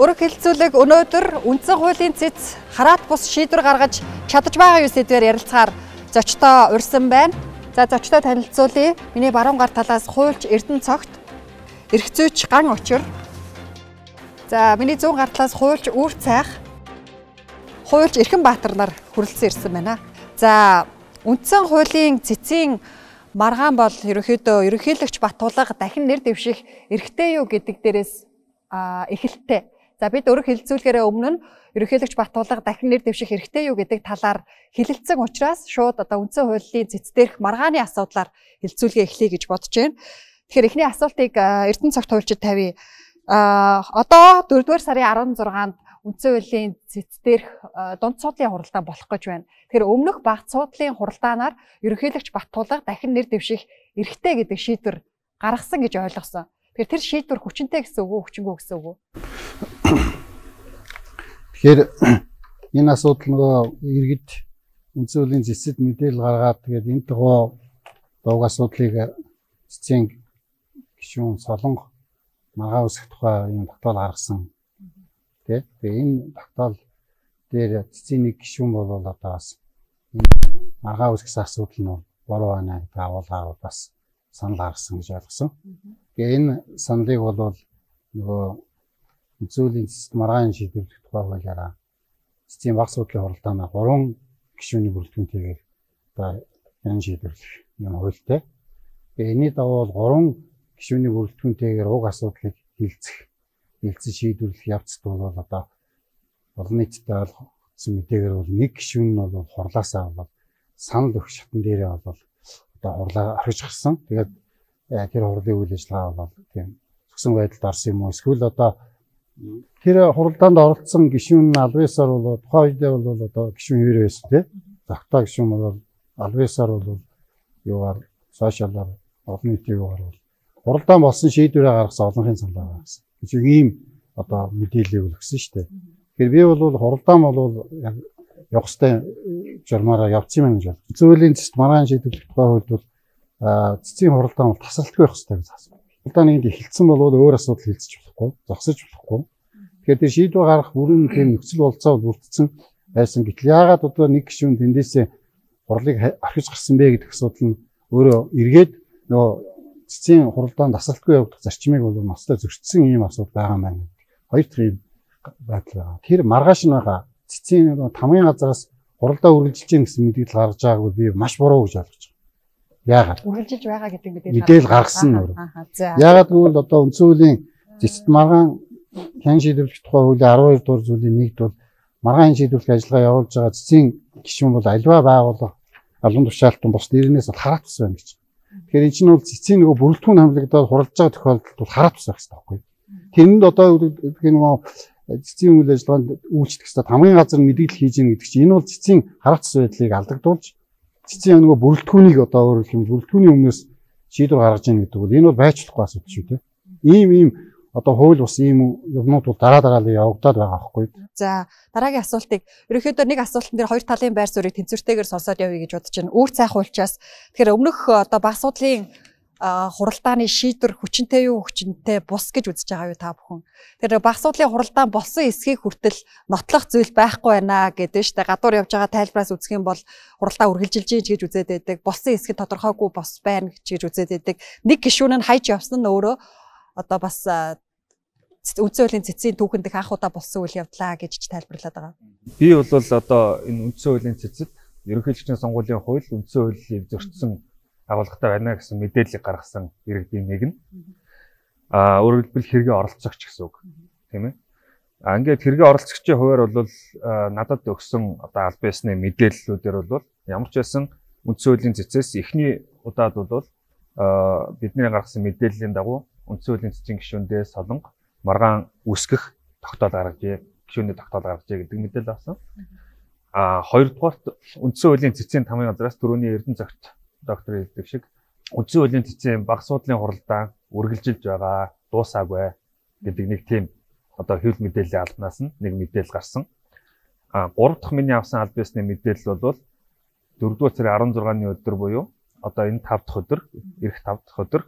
Өрөг хэлцүүлэг өнөөдөр үндсэн хуулийн цэц хараат бус шийдвэр гаргаж чадаж байгаа юу сэдвээр ярилцахаар зочдоо урьсан байна. За зочдоо танилцуулъя. Миний баруун гар талаас хуульч Эрдэнэ цогт эрх зүйч ган учир. За миний зүүн гар талаас хуульч Үүр цайх. Хуульч Эрхэн Баатар нар хүрэлцэн ирсэн байна. За үндсэн хуулийн цэцийн маргаан бол ерөнхийдөө ерөнхийлөгч Батулга дахин нэр дэвших эрхтэй юу гэдэг дээрээс эхэлтээ. За бид өөрөг хэлэлцүүлгээрээ өмнө нь ерөнхийлөгч Батулга дахин нэр дэвших эрхтэй юу гэдэг талаар хэлэлцсэн учраас шууд одоо үндсэн хуулийн цэц дээрх маргааны асуудлаар хэлэлцүүлгээ эхлэе гэж бодож байна. Тэгэхээр эхний асуултыг Эрдэнэ цагт хуульчид тавья. А одоо 4-р сарын 16-нд үндсэн хуулийн цэц дээрх дунд суудлын хуралдаан болох гэж байна. Тэгэхээр өмнөх багц суудлын хуралдаанаар ерөнхийлөгч Баттулга дахин нэр дэвших эрхтэй гэдэг шийдвэр гаргасан гэж ойлгосон. Тэгэхээр тэр шийдвэр хүчинтэй гэсэн үг үү, хүчингү гэсэн үг үү? Тэгэхээр энэ асуудал нөгөө иргэд үндсэн хуулийн цэцэд мэдээлэл гаргаад тэгээд энэ тугуу дууг асуудлыг цэцгийн гишүүн солонго маргаа үсэх тухай юм тогтоол гаргасан тий. Тэгээ энэ тогтоол дээр цэцгийн нэг гишүүн бол одоо бас энэ маргаа үсгэсэн асуудал нь буруу байна гэдэг агуулгаар бас санал гаргасан гэж ойлгосон. Тэгээ энэ саналыг бол нөгөө цэцэд маргаан шийдвэрлэх тухай хуулиараа цэцгийн баг суудлын хуралдаанаа 3 гишүүний бүрэлдэхүүнтэйгээр одоо энэ шийдвэрлэх юм хуультай. Тэгээ энэний дагуу бол 3 гишүүний бүрэлдэхүүнтэйгээр уг асуудлыг хилцэх хэлцэн шийдвэрлэх явцд бол одоо олон нийтэд ойлгосон мэдээгээр бол нэг гишүүн нь бол хурлаасаа бол санал өгөх шатн дээрээ бол одоо хурлаа орхиж гарсан. Тэгээд тэр хурлын үйл ажиллагаа бол тийм зөксөн байдалд орсон юм уу? Эсвэл одоо тэр хуралдаанд оролцсон гишүүн нь албаасаар бол тухайн үедээ бол одоо гишүүн хэр байсан тий? Завхтаа гишүүн бол албаасаар бол юугаар сошиалаар олон нийтийн юугаар бол хуралдаан болсон шийдвэрээ гаргасан олонхын саналаа гаргасан гэж ийм одоо мэдээлэл өгсөн шүү дээ. Тэгэхээр би бол хуралдаан бол явах хэвээр журмаараа явцсан юм гэж байна. Зөөлийн цэст маргаан шийдвэрлэх тухай хувьд бол цэцгийн хуралдаан бол тасралтгүй байх хэвээр гэж асуусан. Хуралдааны энд эхэлсэн бол өөр асуудал хэлцэж болохгүй, зогсож болохгүй. Тэгэхээр тэр шийдвэр гаргах бүрэн тийм нөхцөл болцоо бүрдсэн байсан гэтэл яагаад одоо нэг гишүүн тэндээсээ хурлыг орхиж гарсан бэ гэдэг асуудал нь өөрөө эргээд нөгөө цэцгийн хуралдаанд тасралтгүй явагдах зарчмыг бол ноцтой зөрчсөн ийм асуудал байгаа юм байна. Хоёр төрлийн байдал байгаа. Тэр маргааш нь байгаа цэцгийн тамгын газраас хуралдаа үргэлжилж гин гэсэн мэдээлэл гаргаж байгааг би маш буруу гэж ойлгож. Яагаад? Үргэлжилж байгаа гэдэг мэдээлэл гаргасан нь. Яагаад гэвэл одоо үндсэн хуулийн цэцэд маргаан хэн шийдвэрлэх тухай хуулийн 12 дугаар зүйлийн нэгд бол маргаан шийдвэрлэх ажиллагаа явуулж байгаа цэцгийн гишүүн бол альва байгууллага албан тушаалтан бус нэрнээс бол хараат тус байна гэж. Тэгэхээр энэ чинь бол цэцгийн нөгөө бүрэлдэхүүн хамлагдаад хуралж байгаа тохиолдолд бол хараат тус байх хэрэгтэй байхгүй. Тэрэнд одоо гэх нөгөө цэцгийн үйл ажиллагаанд үйлчлэх хэрэгтэй хамгийн газар мэдээлэл хийж гин гэдэг чинь энэ бол цэцгийн хараат тус байдлыг алдагдуулж цэцгийн нөгөө бүрэлдэхүүнийг одоо өөрөөр хэлбэл бүрэлдэхүүний өмнөөс шийдвэр гаргаж ийн гэдэг бол энэ бол байчлахгүй асуудал шүү дээ. Ийм ийм одоо хууль бус ийм юмнууд бол дараа дараа л явагдаад байгаа байхгүй. За дараагийн асуултыг ерөнхийдөө нэг асуултан дээр хоёр талын байр суурийг тэнцвэртэйгээр сонсоод явъя гэж бодож байна. Үүр цайх уулчаас тэгэхээр өмнөх одоо баг суудлын хуралдааны шийдвэр хүчинтэй юу хүчинтэй бус гэж үзэж байгаа юу та бүхэн. Тэр баг суудлын хуралдаан болсон эсхийг хүртэл нотлох зүйл байхгүй байна гэдэг нь шүү дээ. Гадуур явж байгаа тайлбараас үзэх юм бол хуралдаа үргэлжилж ийж гэж үзээд байдаг. Болсон эсхийг тодорхойгүй бос байна гэж үзээд байдаг. Нэг гишүүн нь хайж явсан нь өөрөө одоо бас үндсэн хуулийн цэцгийн түүхэнд их анх удаа болсон үйл явдлаа гэж тайлбарлаад байгаа. Би бол одоо энэ үндсэн хуулийн цэцэд ерөнхийлөгчийн сонгуулийн хууль үндсэн хуулийг зөрчсөн агуулгатай байна гэсэн мэдээллийг гаргасан иргэдийн нэг нь. Аа өөрөөр хэлбэл хэрэгээ оролцогч гэсэн үг. Тийм ээ. А ингээд хэрэгээ оролцогчийн хувьар бол надад өгсөн одоо аль биесны мэдээллүүдээр бол ямар ч байсан үндсэн хуулийн цэцээс эхний удаад бол бидний гаргасан мэдээллийн дагуу үндсэн хуулийн цэцгийн гишүүндээ солонго маргаан үсгэх тогтоол гаргажээ, гишүүний тогтоол гаргажээ гэдэг мэдээлэл авсан. А хоёрдугаарт үндсэн хуулийн цэцгийн тамгын газраас түрүүний Эрдэнэ цагт доктор хэлдэг шиг үндсэн хуулийн цэцгийн баг суудлын хуралдаан үргэлжилж байгаа, дуусаагүй гэдэг нэг тийм одоо хэвлэл мэдээллийн албанаас нь нэг мэдээлэл гарсан. А 3 дахь миний авсан аль биесны мэдээлэл бол 4 дугаар сарын 16-ны өдөр буюу одоо энэ 5 дахь өдөр, эх 5 дахь өдөр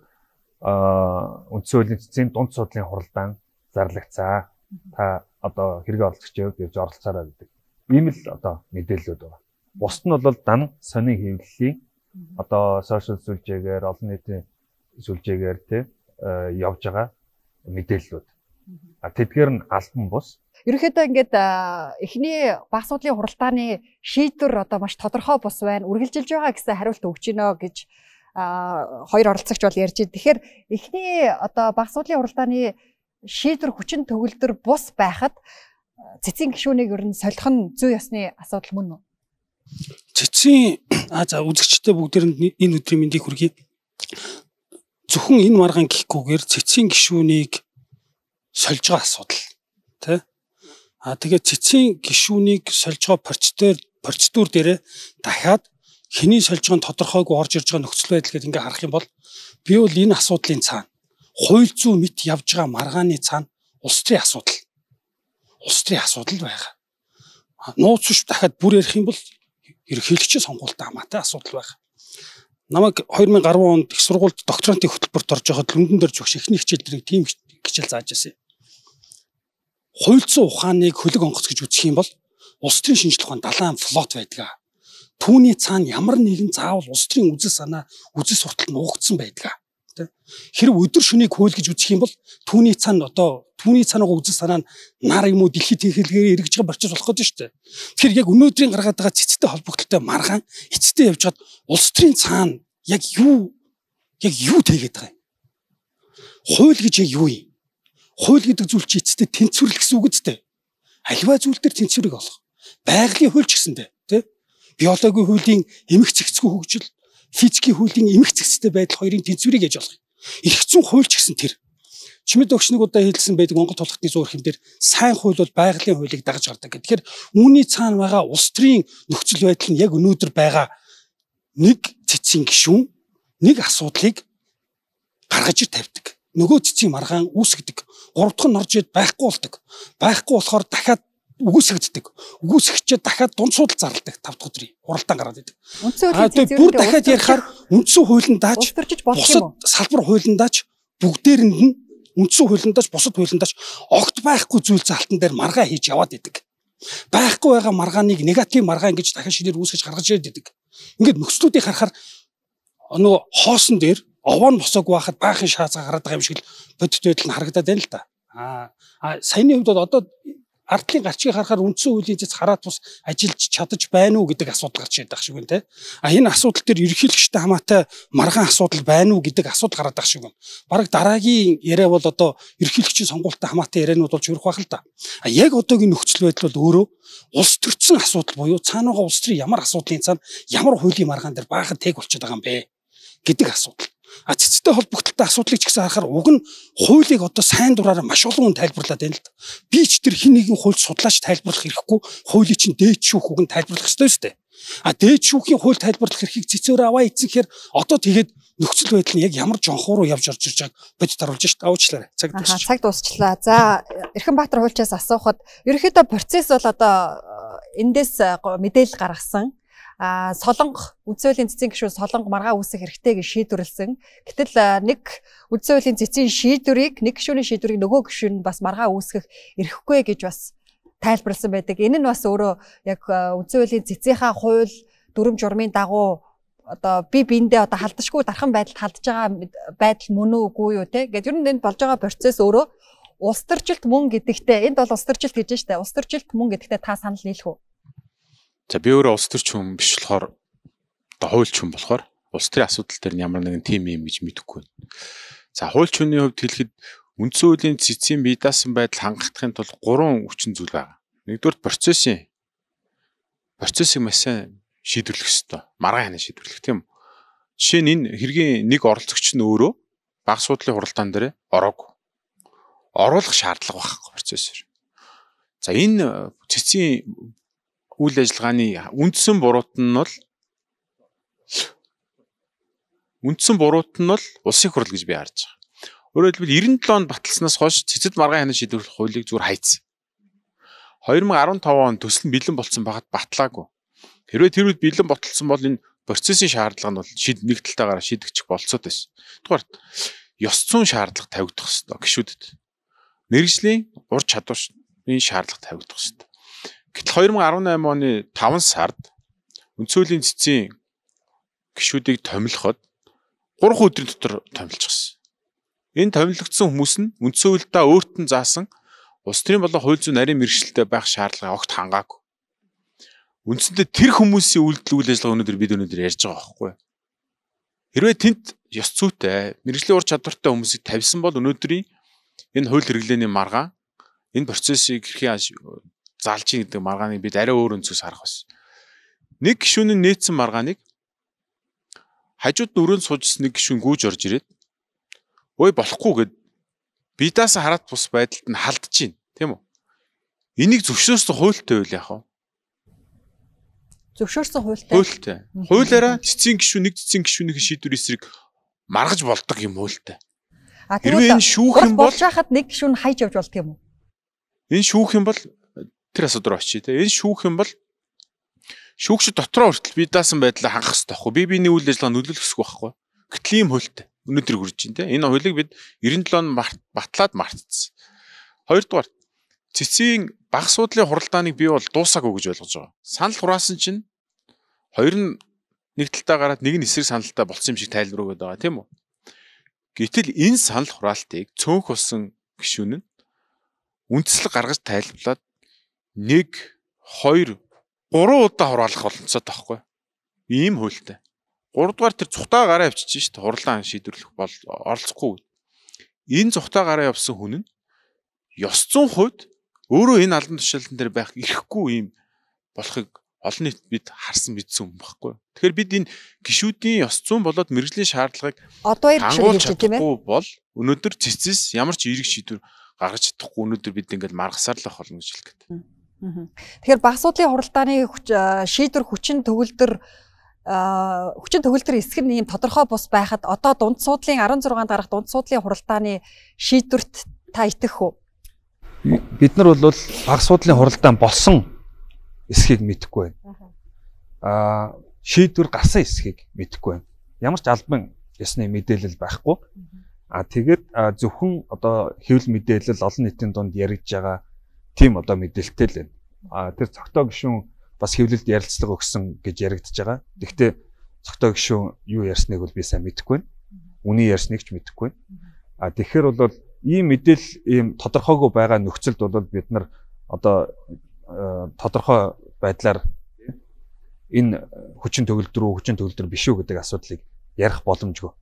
а үндсэн хуулийн цэцгийн дунд судлалын хуралдаан зарлагцаа та одоо хэрэгээ оролцогч явж оролцоорой гэдэг. Ийм л одоо мэдээлэлүүд байна. Бусд нь бол дан сонин хэвлэлийн одоо сошиал сүлжээгээр олон нийтийн сүлжээгээр те явж байгаа мэдээллүүд. А тэдгээр нь албан бус. Ерөнхийдөө ингээд эхний баг судлын хуралдааны шийдвэр одоо маш тодорхой бус байна. Үргэлжилж байгаа гэсэн хариулт өгч гинэ гэж хоёр оролцогч бол ярьж байна. Тэгэхээр эхний одоо баг судлын хуралдааны шийдвэр хүчин төгөлдөр бус байхад цэцгийн гишүүнийг ер нь солих нь зүй ёсны асуудал мөн үү? Цэцгийн а за үзэгчтэй бүгдээрэнд энэ өдрийн мэндийг хүргэе. Зөвхөн энэ маргаан гэхгүйгээр цэцгийн гишүүнийг сольж байгаа асуудал тий А тэгээд цэцгийн гişүүнийг сольж байгаа процедур процедур дээрээ дахиад хэний сольж байгаа тодорхойгүй орж ирж байгаа нөхцөл байдал гэдээ ингээ харах юм бол би бол энэ асуудлын цаана хууль зүйн мэт явж байгаа маргааны цаана улс төрийн асуудал улс төрийн асуудал байгаа. Нууц биш дахиад бүр ярих юм бол ерөнхийлөгчийн сонгуультай хамаатай асуудал байгаа. Намайг 2010 онд их сургуульд докторантын хөтөлбөрт орж байхад Лондон дээр зөвш эхний хичээл дэрийг тийм хичээл зааж байсан хуульцсан ухааныг хөлөг онгоц гэж үзэх юм бол улс төрийн шинжилгээ ухаан далайн флот байдаг. Түүний цаана ямар нэгэн заавал улс төрийн үзэл санаа, үзэл суртал нуугдсан байдаг. Хэрэг өдөр шөнийг хөөл гэж үзэх юм бол түүний цаана одоо түүний цаанаага үзэл санаа нь нар юм уу дэлхийд тэнхэлгээр эргэж байгаа процесс болох гэдэг шүү дээ. Тэгэхээр яг өнөөдрийн гаргаад байгаа цэцтэй холбогдлолтой маргаан эцэстээ явж хад улс төрийн цаана яг юу яг юу тэгээд байгаа юм? Хууль гэж яг юу юм? хууль гэдэг зүйл чи эцэстээ тэнцвэрлэх гэсэн үг үстэй. Альва зүйл дээр тэнцвэрийг олох. Байгалийн хууль ч гэсэндээ тий. Биологийн хуулийн эмх цэгцгүй хөгжил, физикийн хуулийн эмх цэгцтэй байдал хоёрын тэнцвэрийг яаж олох юм? Зүүн хууль ч гэсэн тэр. Чимэд өгч нэг удаа хэлсэн байдаг Монгол тулхтны зур хэмдэр сайн хууль бол байгалийн хуулийг дагаж гардаг. Тэгэхээр үүний цаана байгаа улс төрийн нөхцөл байдал нь яг өнөөдөр байгаа нэг цэцгийн гишүүн нэг асуудлыг гаргаж ир тавьдаг нөгөө цэцгийн маргаан үүсгдэг. Гурав дахь нь орж ид байхгүй болдог. Байхгүй болохоор дахиад үгүйсгддэг. Үгүйсгчээд дахиад дунд судал зарладаг 5 дахь өдрийн хуралдаан гараад идэг. Аа тэгээ бүр дахиад ярихаар үндсэн хуулиндаач бусад салбар хуулиндаач бүгдээрэнд нь үндсэн хуулиндаач бусад хуулиндаач огт байхгүй зүйл залтан дээр маргаа хийж яваад идэг. Байхгүй байгаа маргааныг негатив маргаан гэж дахиад шинээр үүсгэж гаргаж ирээд идэг. Ингээд нөхцлүүдийг харахаар нөгөө хоосон дээр овоо нь босоог байхад баахан шаацаа гараад байгаа юм шиг л бодит байдал нь харагдаад байна л да. Аа саяны бол одоо ардлын гарчгийг харахаар үндсэн хуулийн зэц хараад бус ажиллаж чадаж байна уу гэдэг асуудал гарч ирдэг шиг байна те. А энэ асуудал дээр ерөнхийлөгчтэй хамаатай маргаан асуудал байна уу гэдэг асуудал гараад байгаа шиг байна. Бараг дараагийн яриа бол одоо ерөнхийлөгчийн сонгуультай хамаатай ярианууд болж хөрөх байх л да. А яг одоогийн нөхцөл байдал бол өөрөө улс төрчин асуудал буюу цаанаага улс төрийн ямар асуудлын цаана ямар хуулийн маргаан дээр баахан тэг болчиход байгаа юм бэ гэдэг асуудал. А цэцтэй холбогдлолтой асуудлыг ч гэсэн харахаар уг нь хуулийг одоо сайн дураараа маш олон хүн тайлбарлаад байна л да. Би ч тэр хин нэгэн хууль судлаач тайлбарлах хэрэггүй хуулийг чинь дээд шүүх үг нь тайлбарлах ёстой шүү дээ. А дээд шүүхийн хууль тайлбарлах эрхийг цэцээр аваа эцэн гэхээр одоо тэгээд нөхцөл байдал нь яг ямар жонхоор явж орж ирж байгааг бодит харуулж шít уучлаарай. Цаг дуусчлаа. Цаг дуусчлаа. За Эрхэнбаатар хуульчаас асуухад ерөнхийдөө процесс бол одоо эндээс мэдээлэл гаргасан солонго үндсөлийн цэцгийн гишүүн солонго маргаа үүсэх хэрэгтэй гэж шийдвэрлсэн. Гэтэл нэг үндсөлийн цэцгийн шийдвэрийг нэг гишүүний шийдвэрийг нөгөө гишүүн бас маргаа үүсгэх эрхгүй гэж бас тайлбарлсан байдаг. Энэ нь бас өөрөө яг үндсөлийн цэцгийнхаа хууль дүрм журмын дагуу одоо би биэндээ одоо халдашгүй дархан байдалд халдж байгаа байдал мөн үгүй юу те. Гэт ер нь энд болж байгаа процесс өөрөө улс төржилт мөн гэдэгтээ энд бол улс төржилт гэж штэ. Улс төржилт мөн гэдэгтээ та санал нийлэх үү? За би өөрөө улс төрч хүн биш болохоор одоо хуульч хүн болохоор улс төрийн асуудал дээр ямар нэгэн тим юм гэж мэдэхгүй байна. За хуульч хүний хувьд хэлэхэд үндсэн хуулийн цэцгийн бие даасан байдал хангахын тулд гурван хүчин зүйл байна. Нэгдүгээр процессын процессыг маш сайн шийдвэрлэх ёстой. Маргаан ханаа шийдвэрлэх тийм. Жишээ нь энэ хэргийн нэг оролцогч нь өөрөө баг суудлын хуралдаан дээр ороогүй. Оруулах шаардлага байхгүй процессор. За энэ цэцгийн үйл ажиллагааны үндсэн буруут нь бол үндсэн буруут нь бол улсын хурал гэж би харж байгаа. Өөрөөр хэлбэл 97 онд баталснаас хойш цэцэд маргаан хянаа шийдвэрлэх хуулийг зүгээр хайцсан. 2015 он төсөл нь бэлэн болсон байхад батлаагүй. Хэрвээ тэр үед бэлэн ботолсон бол энэ процессын шаардлага нь бол шид нэг талтаагаараа шийдэгчих болцоод байсан. Тэгвэл ёс зүйн шаардлага тавигдах хэрэгтэй гişүүдэд. мэрэгжлийн ур чадварын шаардлага тавигдах хэрэгтэй. Гэтэл 2018 оны 5 сард үндсөлийн цэцгийн гişүүдийг томилоход 3 өдрийн дотор томилчихсан. Энэ томилогдсон хүмүүс нь үлдээ өөрт нь заасан улс төрийн болон хууль зүйн нарийн мэрэгчлэлтэй байх шаардлагыг огт хангаагүй. Үндсэндээ тэр хүмүүсийн үйлдэл үйл ажиллагаа өнөөдөр бид өнөөдөр ярьж байгаа байхгүй? Хэрвээ тэнд ёс зүйтэй мэрэгжлийн ур чадвартай хүмүүсийг тавьсан бол өнөөдрийн энэ хууль хэрэглээний маргаан энэ процессыг хэрхэн заалж ийн гэдэг маргааныг бид арай өөр өнцгөөс харах байсан. Нэг гишүүн нь нээсэн маргааныг хажууд нүрөөнд суужсэн нэг гишүүн гүйж орж ирээд ой болохгүй гэд бидаас хараат бус байдалд нь халдж байна тийм үү? Энийг зөвшөөрсөн хуультай байл яах вэ? Зөвшөөрсөн хуультай. Хуультай. Хуулаараа цэцгийн гишүүн нэг цэцгийн гишүүнийх шийдвэр эсрэг маргаж болдог юм хуультай. А тэрвэл энэ шүүх юм бол хахад нэг гишүүн хайж явж болдго юм уу? Энэ шүүх юм бол тэр асуудал руу очие те. Энэ шүүх юм бол шүүгч дотроо хүртэл би даасан байдлаа хангах хэрэгтэй байхгүй. Би биний үйл ажиллагаа нөлөөлөх хэрэгтэй байхгүй. Гэтэл ийм хуультай. Өнөөдөр хүрж байна те. Энэ хуулийг бид 97 он батлаад мартцсан. Хоёрдугаар цэцгийн баг суудлын хуралдааныг би бол дуусаагүй гэж ойлгож байгаа. Санал хураасан чинь хоёр нь нэг талтаа гараад нэг нь эсрэг саналтай болсон юм шиг тайлбар өгöd байгаа тийм үү? Гэтэл энэ санал хураалтыг цөөнх болсон гишүүн нь үндслэг гаргаж тайлбарлаад 1 2 3 удаа хураалах боломжтой таахгүй. Ийм хуультай. 3 дугаар тэр цухтаа гараа авчиж шít хурлаан шийдвэрлэх бол оролцохгүй. Энэ цухтаа гараа явсан хүн нь ёс зүйн хувьд өөрөө энэ албан тушаалтан дээр байх ирэхгүй юм болохыг олон нийт бид харсан мэдсэн юм баггүй. Тэгэхээр бид энэ гişүүдийн ёс зүйн болоод мэрэгжлийн шаардлагыг тийм ээ. бол өнөөдөр цэцэс ямар ч эерэг шийдвэр гаргаж чадахгүй өнөөдөр бид ингээд маргасаар л ах болно гэж хэлэх гэдэг. Тэгэхээр баг суудлын хуралдааны шийдвэр хүчин төгөлдөр хүчин төгөлдөр эсэх нь ийм тодорхой бус байхад одоо дунд суудлын 16 дараах дунд суудлын хуралдааны шийдвэрт та итгэх үү? Бид нар бол баг суудлын хуралдаан болсон эсхийг мэдэхгүй байна. Аа шийдвэр гарсан эсхийг мэдэхгүй байна. Ямар ч албан ёсны мэдээлэл байхгүй. А тэгээд зөвхөн одоо хэвлэл мэдээлэл олон нийтийн дунд яригдж байгаа тийм одоо мэдээлэлтэй л байна. А тэр цогтоо гишүүн бас хэвлэлд ярилцлага өгсөн гэж яригдж байгаа. Гэхдээ цогтоо гишүүн юу ярьсныг бол би сайн мэдэхгүй байна. Үний ярьсныг ч мэдэхгүй байна. А тэгэхээр бол ийм мэдээлэл ийм тодорхойгүй байгаа нөхцөлд бол бид нар одоо тодорхой байдлаар энэ хүчин төгөлдөр үү хүчин төгөлдөр биш үү гэдэг асуудлыг ярих боломжгүй.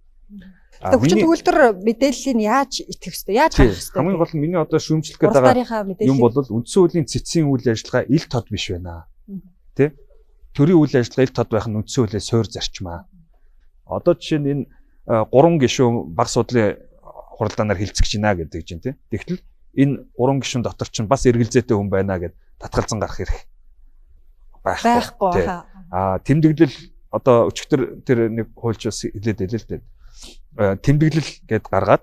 Тэгээ хүчин төгөлдөр мэдээллийг яаж итгэх вэ? Яаж харах вэ? Хамгийн гол нь миний одоо шүүмжлэх байгаа юм бол үндсэн хуулийн цэцгийн үйл ажиллагаа ил тод биш байна. Тэ? Төрийн үйл ажиллагаа ил тод байх нь үндсэн хуулиас суур зарчмаа. Одоо жишээ нь энэ гурван гишүүн баг судлын хуралдаанаар хилцэж байна гэдэг чинь тэ. Тэгтэл энэ гурван гишүүн дотор чинь бас эргэлзээтэй хүн байна гэд татгалзан гарах хэрэг байхгүй. Аа тэмдэглэл одоо өчигдөр тэр нэг хуульч бас хэлээд байлээ л дээ тэмдэглэл гэд гаргаад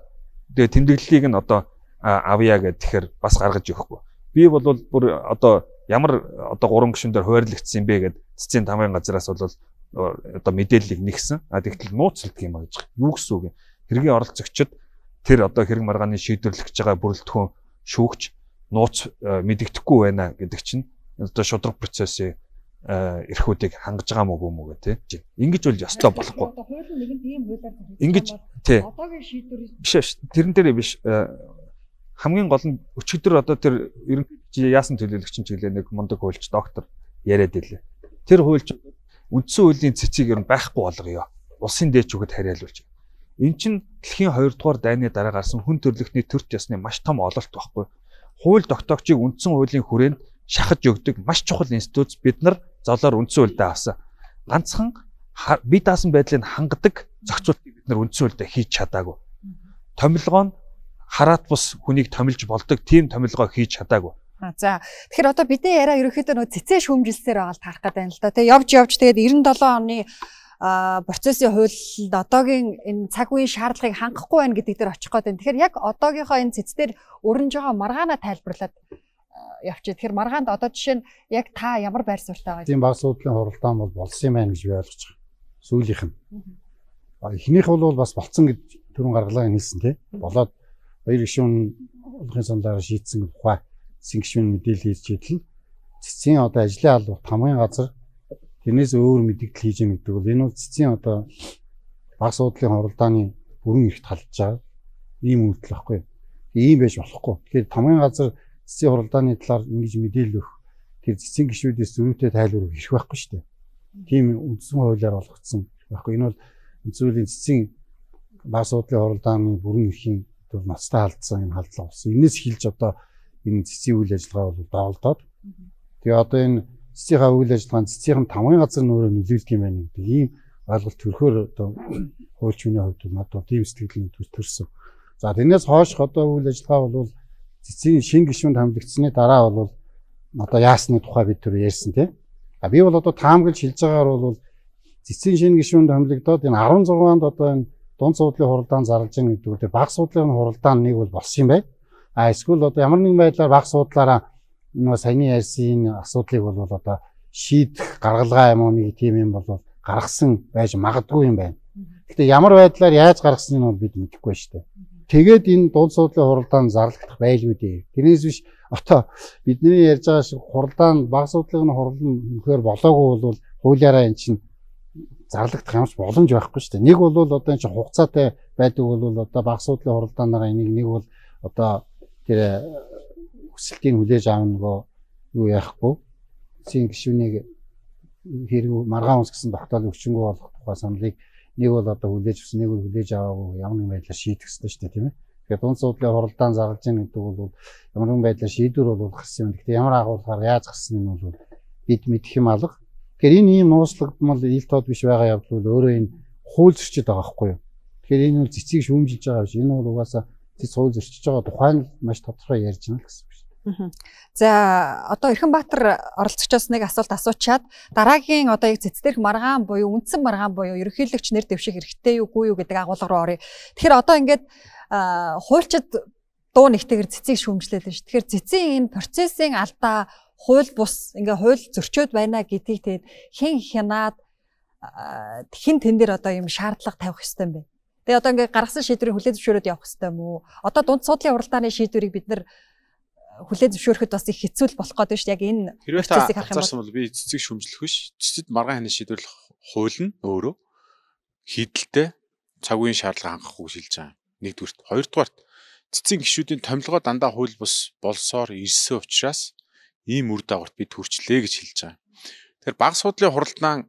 тэгээ тэмдэглэлийг нь одоо авъя гэхээр бас гаргаж өгөхгүй. Би бол бүр одоо ямар одоо гурван гишүүн дээр хуваарлагдсан юм бэ гэд цэцгийн тамгын газраас бол одоо мэдээллийг нэгсэн. А тэгтэл нууцлдаг юм а гэж. Юу гэсэн үг юм? Хэргийн оролцогчд тэр одоо хэрэг маргааны шийдвэрлэж байгаа бүрэлдэхүүн шүүгч нууц э, мэдэгдэхгүй байна гэдэг чинь одоо шудраг процессын эрхүүдийг хангаж байгаа мó гүм үгэ тий. Ингиж бол ёстой болохгүй. Тийм Ингиж тий. Одоогийн шийдвэр биш тэрэн дээр биш хамгийн гол нь өчигдөр одоо тэр ерөнхий яасан төлөөлөгч чиглэлээ нэг мундаг хуульч доктор яриад илээ. Тэр хуульч үндсэн хуулийн цэцгийг ер нь байхгүй болгоё. Улсын дээч үгэд хариалуулж. Эн чинь дэлхийн 2 дугаар дайны дараа гарсан хүн төрөлхтний төрч ясны маш том ололт байхгүй. Хууль тогтоогчийг үндсэн хуулийн хүрээнд шахаж өгдөг маш чухал институт бид нар золоор үндсэн үлдээ авсан. Ганцхан бие даасан байдлыг хангадаг зохицуултыг бид нар үндсэн үлдээ хийж чадаагүй. Томилгоо нь хараат бус хүнийг томилж болдог тийм томилгоо хийж чадаагүй. За тэгэхээр одоо бидний яриа ерөөхдөө нөө цэцээ шүүмжилсээр байгаа л таарах гэдэг юм л да. Тэгээ явж явж тэгээд 97 оны а процессын хуулинд одоогийн энэ цаг үеийн шаардлагыг хангахгүй байна гэдэг дээр очих гээд байна. Тэгэхээр яг одоогийнхоо энэ цэцдэр өрнж байгаа маргаана тайлбарлаад явчих. Тэгэхээр маргаанд одоо жишээ нь яг та ямар байр суурьтай байгаа? Тийм баг суудлын хуралдаан бол болсон юм байна гэж би ойлгож байгаа. Сүүлийнх нь. Эхнийх бол бас болцсон гэж түрүүн гаргалаа хэлсэн тий. Болоод хоёр гишүүн олонхын саналаар шийдсэн ухаан цэцгийн гишүүн мэдээлэл хийж идэл цэцгийн одоо ажлын албарт хамгийн газар тэрнээс өөр мэдээлэл хийж юм гэдэг бол энэ бол цэцгийн одоо баг суудлын хоролдооны бүрэн эрхт халдж байгаа ийм үйлдэл байхгүй. Ийм байж болохгүй. Тэгэхээр хамгийн газар цэцгийн хоролдооны талаар ингэж мэдээлэл өгөх тэр цэцгийн гишүүдээс зөрүүтэй тайлбар өгөх байхгүй шүү дээ. Тийм үндсэн хуулиар олгогдсон байхгүй. Энэ бол зүйлийн цэцгийн баг суудлын хоролдооны бүрэн эрхийн төр ноцтой халдсан юм халдлага болсон. Энээс эхэлж одоо энэ цэцгийн үйл ажиллагаа бол доголдоод тэгээ одоо энэ цэцгийн үйл ажиллагаанд цэцгийн тамгын газар нөрөө нөлөөлдөг юм байна гэдэг ийм ойлголт төрөхөөр одоо хуульч хүний хувьд надад тийм сэтгэл төрсөн. За тэрнээс хойш одоо үйл ажиллагаа бол цэцгийн шин гишүүнд хамлагдсны дараа бол одоо яасны тухай бид түр ярьсан тийм. А би бол одоо таамаглаж хэлж байгаагаар бол цэцгийн шин гишүүнд хамлагдаад энэ 16-нд одоо энэ дунд суудлын хуралдаан зарлж байгаа гэдэг үү. Баг суудлын хуралдаан нэг бол болсон юм байна. А эсвэл одоо ямар нэгэн байдлаар баг суудлаараа нөгөө саяны ярьсан асуудлыг бол одоо шийдэх гаргалгаа юм уу нэг тийм юм бол гаргасан байж магадгүй юм байна. Гэхдээ ямар байдлаар яаж гаргасныг нь бол бид мэдэхгүй шүү дээ. Тэгээд энэ дунд суудлын хуралдаан зарлагдах байлгүй дээ. Тэрнээс биш одоо бидний ярьж байгаа шиг хуралдаан баг суудлын хурлан нөхөр болоогүй бол хуулиараа эн чинь зарлагдах юмш боломж байхгүй шүү дээ. Нэг бол одоо энэ чинь хугацаатай байдаг бол одоо баг суудлын хуралдаанаараа энийг нэг бол одоо тэр өсөлтийн хүлээж аавна нөгөө юу яахгүй. Эцсийн гишүүнийг хэрэг маргаан ус гэсэн тогтоолын өчнгөө болгох тухай саналыг нэг бол одоо хүлээж авсан, нэг бол хүлээж аваагүй ямар нэгэн байдлаар шийдэх хэрэгтэй шүү дээ, тийм ээ. Тэгэхээр дунд суудлын хуралдаан зарлж байгаа гэдэг бол ямар нэгэн байдлаар шийдвэр бол гарсан юм. Гэхдээ ямар агуулгаар яаж гарсан нь бол бид мэдэх юм алга Тэгэхээр энэ ийм нууцлагдмал ил тод биш байгаа явдал өөрөө энэ хууль зөрчид байгаа байхгүй юу. Тэгэхээр энэ бол цэцгийг шүүмжилж байгаа биш. Энэ бол угаасаа цэц хууль зөрчиж байгаа тухайн л маш тодорхой ярьж байна гэсэн үг шүү. За одоо Эрхэн Баатар оролцогчоос нэг асуулт асуучаад дараагийн одоо яг цэц дээрх маргаан буюу үндсэн маргаан буюу ерөнхийлөгч нэр дэвших хэрэгтэй юу үгүй юу гэдэг агуулга руу оръё. Тэгэхээр одоо ингээд хуульчид дуу нэгтэйгэр цэцгийг шүүмжлээд байна шүү. Тэгэхээр цэцгийн энэ процессын алдаа хууль бус ингээ хууль зөрчөөд байна гэдгийг тэгээд хэн хянаад хин тэн дээр одоо юм шаардлага тавих хэрэгтэй юм бэ. Тэгээ одоо ингээ гаргасан шийдвэрийг хүлээн зөвшөөрөөд явах хэрэгтэй юм уу? Одоо дунд суудлын уралдааны шийдвэрийг бид нар хүлээн зөвшөөрөхөд бас их хэцүү болох гэдэг шүү дээ. Яг энэ процессыг харах юм бол би цэцэг шүмжлэх биш. Цэцэд маргаан ханы шийдвэрлэх хууль нь өөрөө хідэлтэй цаг үеийн шаардлага хангах үг шилж байгаа. Нэгдүгürt. Хоёрдугаарт цэцгийн гişүүдийн томилгоо дандаа хууль бус болсоор ирсэн учраас ийм үр дагаварт бид хүрчлээ гэж хэлж байгаа. Тэгэхээр баг суудлын хуралдаан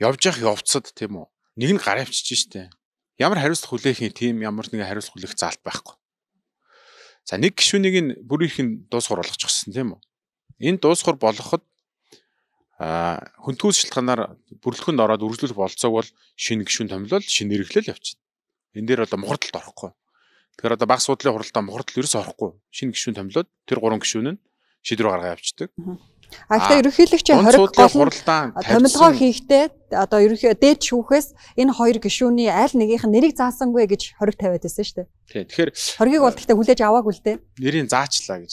явж явах явцад тийм үү. Нэг нь гар авчиж штэ. Ямар хариуцлах хүлээхийн тийм ямар нэгэн хариуцлах хүлээх заалт байхгүй. За нэг гişүнийг нь бүр их нь дуусгар болгочихсон тийм үү. Энэ дуусгар болгоход а хүнтгүүс шалтгаанаар бүрлэхэнд ороод үргэлжлүүлэх болцоог бол шинэ гişүн томилол шинэ эргэлэл явчихна. Энэ дээр одоо мухардалд орохгүй. Тэгэхээр одоо баг суудлын хуралдаан мухардал ерөөс орохгүй. Шинэ гişүн томилоод тэр гурван гişүн нь шийдвэр гаргаа явчихдаг. А гэхдээ ерөнхийлөгчийн хориг гол томилгоо хийхдээ одоо ерөнхий дээд шүүхээс энэ хоёр гишүүний аль нэгийнх нь нэрийг заасангүй гэж хориг тавиад байсан шүү дээ. Тий. Тэгэхээр хоригийг бол гэхдээ хүлээж аваагүй л дээ. Нэрийг заачлаа гэж.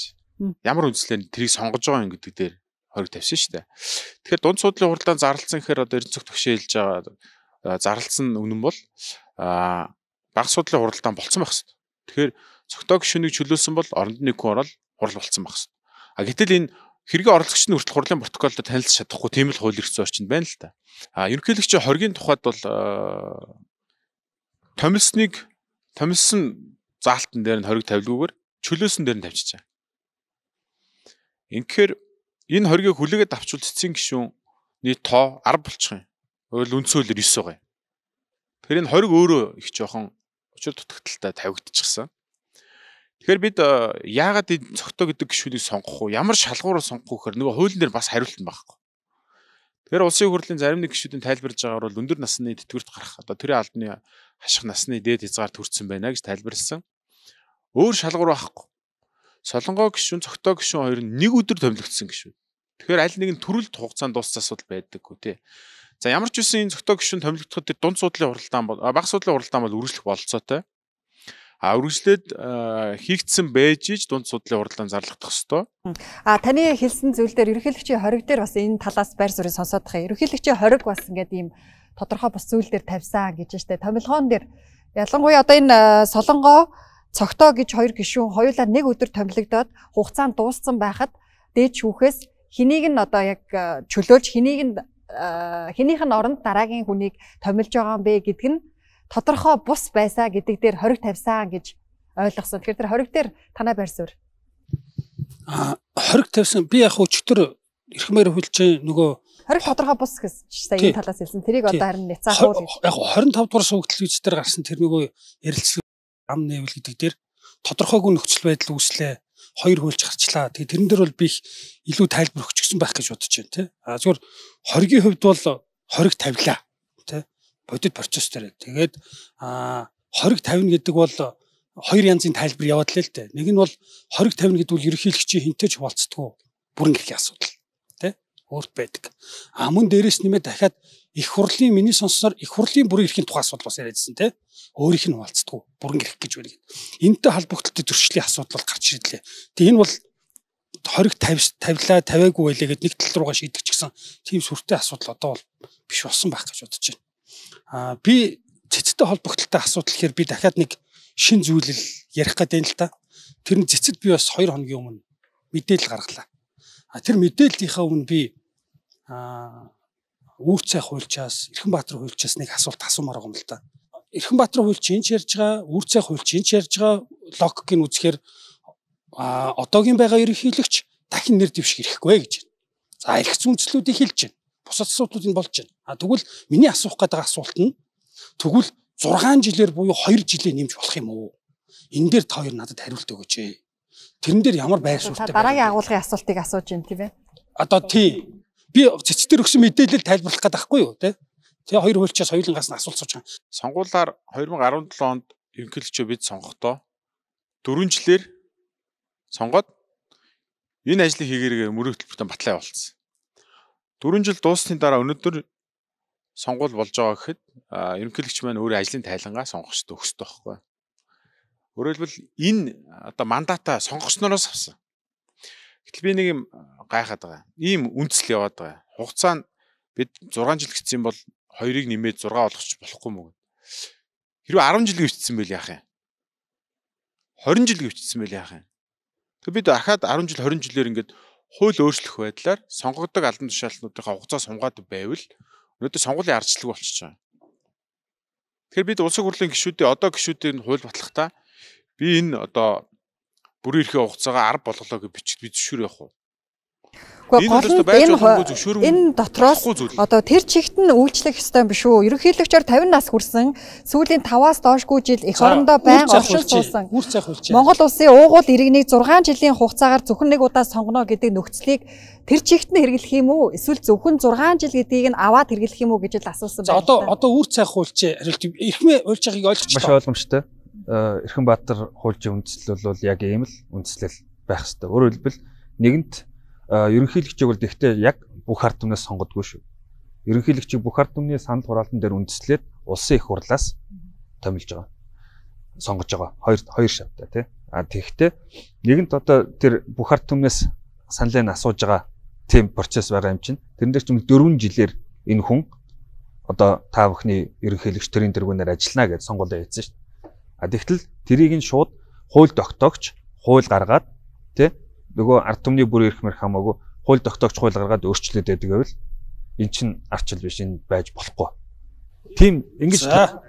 Ямар үндслээр тэрийг сонгож байгаа юм гэдэг дээр хориг тавьсан шүү дээ. Тэгэхээр дунд суудлын хуралдаан зарлцсан гэхээр одоо эрдэнэ цогт төгшөө хэлж байгаа зарлцсан үнэн бол а баг суудлын хуралдаан болцсон байх хэвээр. Тэгэхээр цогтоо гишүүнийг чөлөөлсөн бол оронд нэг хүн орол хурал болцсон байх хэвээр. А гэтэл энэ хэргийн оролцогч нь хүртэл хурлын протоколд танилцж чадахгүй тийм л хууль эрхцэн орчинд байна л та. А ерөнхийлөгч хоргийн тухайд бол томилсныг томилсон заалтан дээр нь хориг тавилгүйгээр чөлөөсөн дээр нь тавьчихаа. Инхээр энэ хоригийг хүлээгээд авчвал цэцгийн гишүүний тоо 10 болчих юм. Өөрөлд үндсөөлөр 9 байгаа юм. Тэгэхээр энэ хориг өөрөө их жоохон учир дутагдaltaй тавигдчихсан. Тэгэхээр бид э, яагаад энэ цогтоо гэдэг гişүүдийг сонгох уу? Ямар шалгуураар сонгох вэ гэхээр нөгөө хуулийн дээр бас хариулт нь байхгүй. Тэгэхээр улсын хурлын зарим нэг гişүүдийн тайлбарж байгаагаар бол өндөр насны тэтгэврт гарах одоо төрийн албаны хаших насны дээд хязгаар төрсэн байна гэж тайлбарласан. Өөр шалгуур байхгүй. Солонгоо гişүүн, цогтоо гişүүн хоёр нь нэг өдөр томилогдсон гişүүд. Тэгэхээр аль нэгэн төрөлд хугацаанд дууссан асуудал байдаггүй тий. За ямар ч үсэн энэ цогтоо гişүүн томилогдоход тэр дунд суудлын хуралдаан бол баг суудлын хуралдаан бол үргэлжлэх бололцоотой а үргэлжлээд хийгдсэн байж ич дунд судлалын уралдаан зарлагдах ёстой. А таны хэлсэн зүйл дээр ерөнхийлөгчийн хориг дээр бас энэ талаас байр суурийг сонсоод байгаа. Ерөнхийлөгчийн хориг бас ингээд ийм тодорхой бус зүйл дээр тавьсан гэж штэ. Томилгоон дээр ялангуяа одоо энэ солонгоо цогтоо гэж хоёр гишүүн хоёулаа нэг өдөр томилогдоод хугацаанд дууссан байхад дээд шүүхээс хэнийг нь одоо яг чөлөөлж хэнийг нь хэнийх нь оронд дараагийн хүнийг томилж байгаа юм бэ гэдг нь тодорхой бус байсаа гэдэг дээр хориг тавьсан гэж ойлгосон. Тэгэхээр тэр хориг дээр танай байр суурь. А хориг тавьсан би яг өчтөр эрхмээр хүлж нөгөө хориг тодорхой бус гэж сая энэ талаас хэлсэн. Тэрийг одоо харин няцаахуул гэж. Яг 25 дугаар суугдал виз дээр гарсан тэр нөгөө ярилцлага ам нээвэл гэдэг дээр тодорхойгүй нөхцөл байдал үүслээ хоёр хуульч гарчлаа. Тэгээ тэрэн дээр бол би их илүү тайлбар өгч гисэн байх гэж бодож байна тий. А зүгээр хоригийн хувьд бол хориг тавилаа. Бодит процесс дээр. Тэгээд а хориг тавина гэдэг бол хоёр янзын тайлбар яваад л л дээ. Нэг нь бол хориг тавина гэдэг бол ерөнхийлөгчийн хинтэй ч хуваалцдаггүй бүрэн гэрхийн асуудал тий. Өөрт байдаг. А мөн дээрэс нэмээд дахиад их хурлын миний сонсноор их хурлын бүрэн эрхийн тухай асуудал бас яриадсэн тий. Өөрийнх нь хуваалцдаггүй бүрэн эрх гэж байна. Энтэй холбогдлолтой зөрчлийн асуудал гарч ирлээ. Тэгээ энэ бол хориг тавилаа тавиагүй байлээ гэд нэг тал руугаа шийдэх ч гэсэн тийм сүртэй асуудал одоо бол биш болсон байх гэж бодож байна. Аа би цэцтэй холбогдлолтой асуудал гэхээр би дахиад нэг шин зүйлэл ярих гэдэг юм л та. Тэр нь цэцэд би бас 2 хоногийн өмнө мэдээлэл гаргалаа. А тэр мэдээллийнхаа өмнө би аа Үүрцээ хуульчаас Эрхэнбаатар хуульчаас нэг асуулт асуумаар байгаа юм л да. Эрхэнбаатар хуульч энэ ярьж байгаа, Үүрцээ хуульч энэ ярьж байгаа логикийг үзэхээр а одоогийн байгаа ерөнхийлөгч дахин нэр дэвших хэрэггүй гэж. За эрх зүйнцлүүдийг хэлж байна. Бусад асуудлууд нь болж байна. А тэгвэл миний асуух гэдэг асуулт нь тэгвэл 6 жилээр буюу 2 жилээ нэмж болох юм уу? Энэ дээр та хоёр надад хариулт өгөөч ээ. Тэрэн дээр ямар байр суурьтай дараагийн агуулгын асуултыг асууж байна тийм ээ. Одоо тий би цэцтэр өгсөн мэдээлэл тайлбарлах гэдэг байхгүй юу те. Тэгээ хоёр хуульчаас хоёулангаас нь асуулт сууж байгаа. Сонгуулаар 2017 онд ерөнхийлөгчөө бид сонгохдоо 4 жилээр сонгоод энэ ажлыг хийгээрээ мөрөг хөтөлбөртөө батлаа явуулсан. 4 жил дууссаны дараа өнөөдөр сонгуул болж байгаа гэхэд ерөнхийлөгч маань өөрөө ажлын тайлангаа сонгох ёстой өгсдөг байхгүй. Өөрөөр хэлбэл энэ одоо мандата сонгосноороос авсан. Гэтэл би нэг юм гайхаад байгаа. Ийм үндэслэл яваад байгаа. Хугацаа нь бид 6 жил гэсэн бол 2-ыг нэмээд 6 болгоч болохгүй мөн. Хэрвээ 10 жил өвчтсөн байл яах юм? 20 жил өвчтсөн байл яах юм? Тэг бид дахиад 10 жил 20 жилээр ингээд хууль өөрчлөх байдлаар сонгогддог албан тушаалтнуудынхаа хугацаа сунгаад байвал өнөөдөр сонгуулийн ардчлал болчихж байгаа. Тэгэхээр бид улсын хурлын гишүүдээ одоо гишүүдийн хууль батлахдаа би энэ одоо бүрэн эрхийн хугацаагаа 10 болголоо гэж бичиж би зөвшөөр явах уу? Гэхдээ гол нь энэ энэ дотроос одоо тэр чигт нь үйлчлэх ёстой биш үү? Ерөнхийлөгчөөр 50 нас хүрсэн сүүлийн 5-аас доошгүй жил эх орондоо байнга оршин суусан. Монгол улсын уугуул иргэнийг 6 жилийн хугацаагаар зөвхөн нэг удаа сонгоно гэдэг нөхцөлийг тэр чигт нь хэрэглэх юм уу? Эсвэл зөвхөн 6 жил гэдгийг нь аваад хэрэглэх юм уу гэж л асуусан байна. Одоо одоо үүр цайх хуульч хариулт эрхмээ уйлж байгааг байна. Маш ойлгомжтой. Эрхэн Баатар хуульчийн үндэслэл бол яг ийм л үндэслэл байх хэрэгтэй. Өөрөөр хэлбэл нэгэнт ерөнхийлөгчийг бол гэхдээ яг бүх ард түмнээс сонгодгүй шүү. Ерөнхийлөгчийг бүх ард түмний санал хураалтан дээр үндэслээд улсын их хурлаас томилж байгаа. сонгож байгаа. Хоёр хоёр шавтай тий. А тэгэхдээ нэгэнт одоо тэр бүх ард түмнээс саналыг асууж байгаа тийм процесс байгаа юм чинь. Тэрэн дээр ч 4 жилээр энэ хүн одоо та бүхний ерөнхийлөгч төрийн дэргүүнээр ажиллана гэж сонгуулаа хийсэн шүү. А тэгтэл тэрийг нь шууд хууль тогтоогч хууль гаргаад тий нөгөө ард түмний бүр ирэх мэр хамаагүй хууль тогтоогч хууль гаргаад өөрчлөлт байдаг байвал эн чинь арчил биш энэ байж болохгүй. Тийм ингэж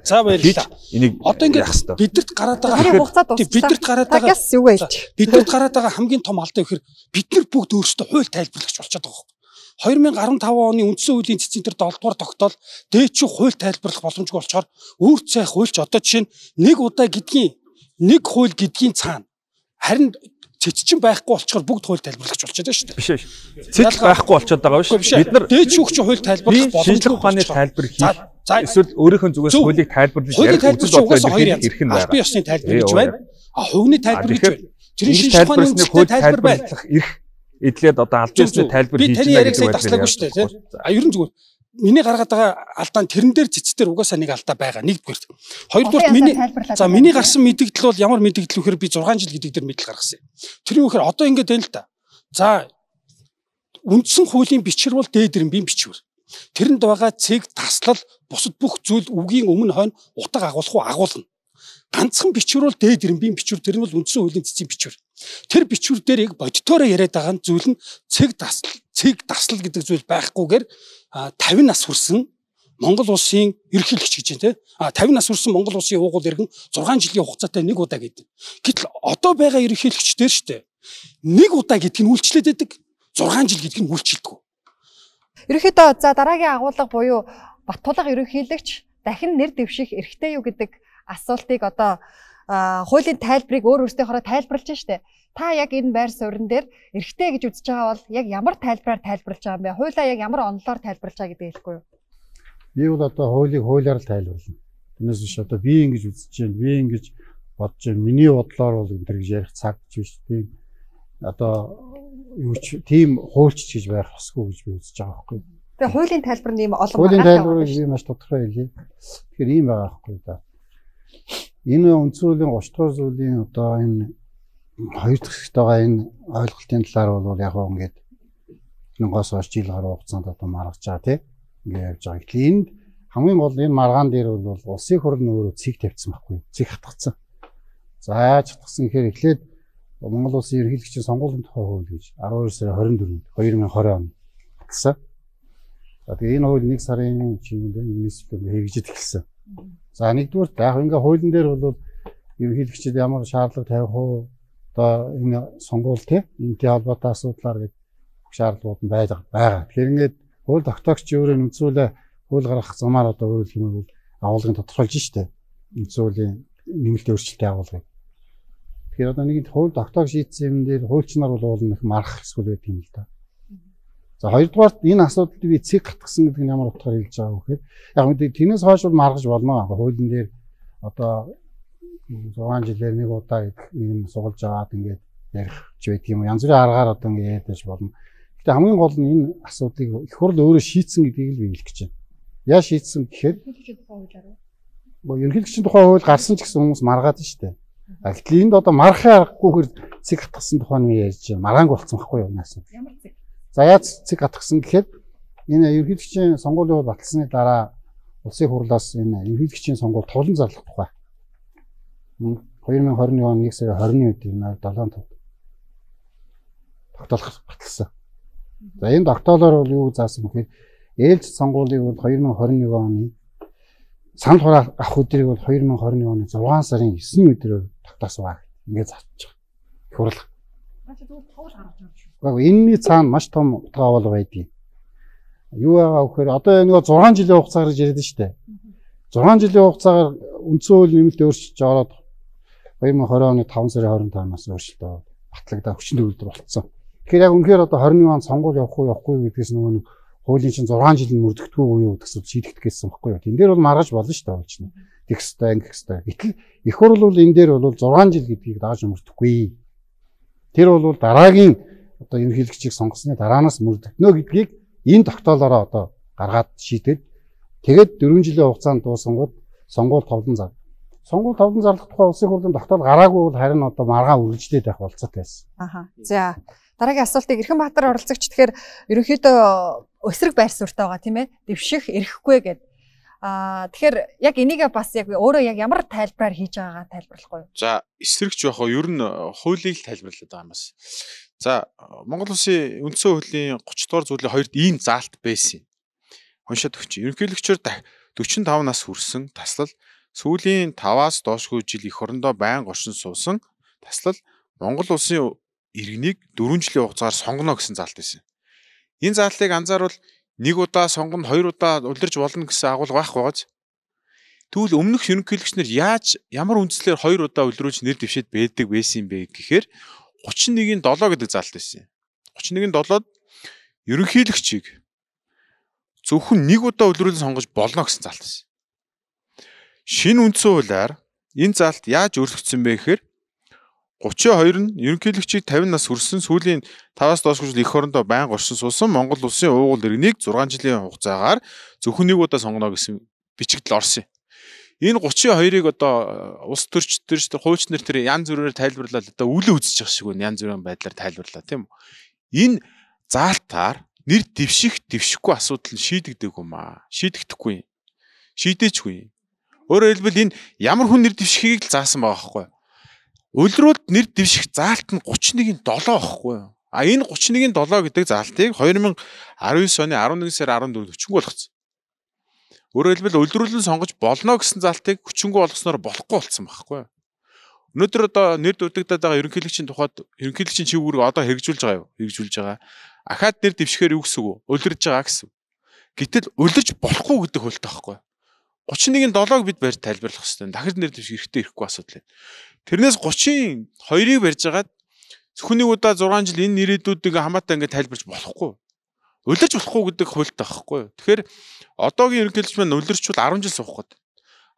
за баярлалаа. Энийг одоо ингэ бидэрт гараад байгаа бидэрт гараад байгаа юу вэ? Бидэрт гараад байгаа хамгийн том алдаа гэхээр бид нар бүгд өөрсдөө хууль тайлбарлагч болчиход байгаа юм. 2015 оны үндсэн хуулийн цэцэн дээр 7 дугаар тогтоол дээчүү хууль тайлбарлах боломжгүй болчоор үүр цай хуульч одоо жишээ нь нэг удаа гэдгийн нэг хууль гэдгийн цаана харин цэц чин байхгүй болчоор бүгд хууль тайлбарлагч болчиход шүү дээ. Биш ээ. Цэц байхгүй болчиход байгаа биш. Бид нар дээд шүүгч хууль тайлбарлах боломжтой ухааны тайлбар хийх. Эсвэл өөрийнхөө зүгээс хуулийг тайлбарлаж ярих үзэл бодлоо ирэх нь байна. Би ёсны тайлбар гэж байна. А хувийн тайлбар гэж байна. Тэр шинж ухааны үндэсний тайлбар байх ирэх эдлээд одоо албан ёсны тайлбар хийж байна. Би таны яриг сайн таслаагүй шүү дээ. А ерөн зүгээр миний гаргаад байгаа алдаа нь тэрэн дээр цэцтэр угаасаа нэг алдаа байгаа. Нэгдүгээр. Хоёрдугаар миний за миний гарсан мэдээлэл бол ямар мэдээлэл вэхээр би 6 жил гэдэг дээр мэдээлэл гаргасан юм. Тэр нь вэхээр одоо ингэж байна л да. За үндсэн хуулийн бичвэр бол дээд ирэн бие бичвэр. Тэрэнд байгаа цэг таслал бусад бүх зүйл үгийн өмнө хойно утга агуулах уу агуулна. ганцхан бичвэр бол дээд ирэмбийн бичвэр тэр нь бол үндсэн хуулийн цэцгийн бичвэр. Тэр бичвэр дээр яг бодитоороо яриад байгаа зүйл нь цэг дасл цэг дасл гэдэг зүйл байхгүйгээр 50 нас хүрсэн Монгол улсын ерөнхийлөгч гэж байна те. А 50 нас хүрсэн Монгол улсын уугуул иргэн 6 жилийн хугацаатай нэг удаа гэдэг. Гэтэл одоо байгаа ерөнхийлөгчдөр штэ. Нэг удаа гэдг нь үйлчлээд байдаг. 6 жил гэдг нь үйлчилдэг. Ерөнхийдөө за дараагийн агуулга буюу Баттулга ерөнхийлөгч дахин нэр дэвших эрхтэй юу гэдэг асуултыг одоо хуулийн тайлбарыг өөр өөртөөхөөрөө тайлбарлаж штэ. Та яг энэ байр суурин дээр эрхтэй гэж үзэж байгаа бол яг ямар тайлбараар тайлбарлаж байгаа юм бэ? Хуулаа яг ямар онолоор тайлбарлаж байгаа гэдэг хэлэхгүй юу? Би бол одоо хуулийг хуулиар л тайлбарлана. Тэрнээс биш одоо би ингэж үзэж байна, би ингэж бодож байна. Миний бодлоор бол энэ гэж ярих цаг биш тийм одоо юу ч тийм хуульч гэж байх ёсгүй гэж би үзэж байгаа байхгүй. Тэгээ хуулийн тайлбар нь ийм олон байгаа. Хуулийн тайлбарыг би маш тодорхой хэлье. Тэгэхээр ийм байгаа байхгүй да. Энэ үндсүүлийн 30 дугаар зүйлийн одоо энэ хоёр дахь хэсэгт байгаа энэ ойлголтын талаар бол яг гоо ингээд 1000-аас хойш жил гаруй хугацаанд одоо маргаж байгаа тийм ингээд явж байгаа. Тэгэхээр энд хамгийн гол энэ маргаан дээр бол улсын хурлын өөрөө цэг тавьсан байхгүй. Цэг хатгацсан. За яаж хатгсан гэхээр эхлээд Монгол улсын ерөнхийлөгчийн сонгуулийн тухай хууль гэж 12 сарын 24-нд 2020 онд батсан. За тэгээ энэ хууль 1 сарын чимэндээ министрлэг хэрэгжиж эхэлсэн. За нэгдүгээр яг ингээ хуулийн дээр бол ерөнхийлөгчд ямар шаардлага тавих уу одоо энэ сонгуул тий энэтэй холбоотой асуудлаар гэдэг шаардлагууд нь байгаа. Тэгэхээр ингээд хууль тогтоогч өөрөө нүцүүлээ хууль гаргах замаар одоо өөрөөр хэлбэл агуулгын тодорхойлж штэ. Нүцүүлийн нэмэлт өөрчлөлтийн агуулгыг. Тэгэхээр одоо нэг хууль тогтоог шийдсэн юм дээр хуульчнаар бол уул нэг марах эсвэл байдаг юм л да. За хоёрдугаарт энэ асуудалд би цэг гатгсан гэдэг нь ямар утгаар хэлж байгаа вэ гэхээр яг мэдээ тэрнээс хойш бол маргаж болно. Хуулийн дээр одоо 6 жилээр нэг удаа ийм сугалж аваад ингээд ярих ч байдаг юм. Янз бүрийн аргаар одоо ингээд ядаж болно. Гэтэ хамгийн гол нь энэ асуудлыг их хурл өөрөө шийдсэн гэдгийг л би хэлэх гэж байна. Яа шийдсэн гэхээр ерөнхийлөгчийн тухай хууль гарсан ч гэсэн хүмүүс маргаад штэ. Гэтэл энд одоо марахын аргагүйгээр цэг гатгсан тухай нь ярьж. Маргаанг болцсон байхгүй юу наас. Ямар цэг? За яаж цэг гатгсан гэхээр энэ ерөнхийлөгчийн сонгуулийн бол баталсны дараа улсын хурлаас энэ ерөнхийлөгчийн сонгуул тоглон зарлах тухай 2021 он 1 сарын 20-ны үед энэ 7 тав тогтоолох баталсан. За энэ тогтоолоор бол юу заасан гэхээр ээлж сонгуулийг бол 2021 оны санал хураах авах өдрийг бол 2021 оны 6 сарын 9-ний өдрөөр тогтоосон баг. Ингээд зарчиж байгаа. Хурал. Маш зөв товл гаргаж байгаа Гэхдээ энэний цаана маш том утгаа бол байдгийг. Юу байгаа вэхээр одоо нэг 6 жилийн хугацаа гэж яриад штэ. 6 жилийн хугацаагаар үндсэн хууль нэмэлт өөрчлөж ороод 2020 оны 5 сарын 25-наас өөрчлөлтөө батлагдаа хүчин төгөлдөр болцсон. Тэгэхээр яг үнэхээр одоо 21 он сонгуул явах уу явахгүй гэдгээс нөгөө хуулийн чинь 6 жил мөрдөгдгөө уу гэдгээс шийдэгдэх гэсэн баггүй юу. Тэн дээр бол маргаж болно шүү дээ болж нь. Тэгх хэвээр ингэх хэвээр. Гэтэл их хурл бол энэ дээр бол 6 жил гэдгийг дааж мөрдөхгүй. Тэр бол дараагийн одоо ерөнхийлөгчийг сонгосны дараанаас мөрдөгднө гэдгийг энэ тогтоолоороо одоо гаргаад шийдээд тэгээд 4 жилийн хугацаанд дуусангууд сонгуул товлон зав. Сонгуул товлон зарлах тухай улсын хурлын тогтоол гараагүй бол харин одоо маргаан үргэлжлээд байх болцоотой байсан. Аха. За дараагийн асуултыг Эрхэн Баатар оролцогч тэгэхээр ерөнхийдөө өсрэг байр суурьтай байгаа тийм ээ. Дэвших эрэхгүй гэд. Аа тэгэхээр яг энийг бас яг өөрөө яг ямар тайлбараар хийж байгаагаа тайлбарлахгүй юу? За эсрэгч яг хоо ер нь хуулийг талбарлаад байгаа юм бас. За Монгол Улсын үндсэн хуулийн 30 дугаар зүйлийн хоёрт ийм заалт байсан юм. Уншаад өгч. Ерөнхийлөгчөөр 45 нас хүрсэн таслал сүүлийн 5-аас доошгүй жил их орондоо байн горшин суусан таслал Монгол Улсын иргэнийг 4 жилийн хугацаагаар сонгоно гэсэн заалт байсан. Энэ заалтыг анзаарвал нэг удаа сонгоно, хоёр удаа улирж болно гэсэн агуулга байхгүй байгааз. Тэгвэл өмнөх ерөнхийлөгч нар яаж ямар үндслээр хоёр удаа улируулж нэр дэвшээд байдаг байсан юм бэ гэхээр 31-ийн 7 гэдэг заалт байсан. 31-ийн 7-д ерөнхийлөгчийг зөвхөн нэг удаа улируулж сонгож болно гэсэн заалт байсан. Шинэ үндсэн хуулиар энэ заалт яаж өөрчлөгдсөн бэ гэхээр 32 нь ерөнхийлөгчийг 50 нас хүрсэн сүүлийн 5-аас доош жил их орондоо байн горшин суусан Монгол улсын уугуул иргэнийг 6 жилийн хугацаагаар зөвхөн нэг удаа сонгоно гэсэн бичигдэл орсон юм. Энэ 32-ыг одоо улс төрч төр хуульч нар тэр янз бүрээр тайлбарлаад одоо үл үзэж байгаа шиг байна. Янз бүрийн байдлаар тайлбарлаа тийм үү. Энэ заалтаар нэр дэвших дэвшихгүй асуудал нь шийдэгдэг юм аа. Шийдэгдэхгүй. Шийдээчгүй. Өөрөөр хэлбэл энэ ямар хүн нэр дэвшихийг л заасан байгаа байхгүй юу? Улирууд нэр дэвших заалт нь 31-ийн 7 байхгүй юу? А энэ 31-ийн 7 гэдэг заалтыг 2019 оны 11 сар 14-нд өчнгөө болгоцсон. Өөрөөр хэлбэл улируулан сонгож болно гэсэн залтыг хүчингү болгосноор болохгүй болсон байхгүй юу? Өнөөдөр одоо нэр дутагдаад байгаа ерөнхийлөгчийн тухайд ерөнхийлөгчийн чивгүүрийг одоо хэрэгжүүлж байгаа юу? Хэрэгжүүлж байгаа. Ахаад нэр дэвшгээр юу гэсэн үг вэ? Улирж байгаа гэсэн. Гэтэл улирж болохгүй гэдэг хуультай байхгүй юу? 31-ийн 7-ыг бид барьж тайлбарлах хэрэгтэй. Дахир нэр дэвш эрэхтэй ирэхгүй асуудал байна. Тэрнээс 30-ийн 2-ыг барьж агаад зөвхөнийг удаа 6 жил энэ нэрүүдийг хамаатай ингээд тайлбарж болохгүй. Улирж болохгүй гэдэг хуультай байхгүй юу? Тэгэхээр одоогийн ерөнхийлөгч маань улирчвал 10 жил суух гээд.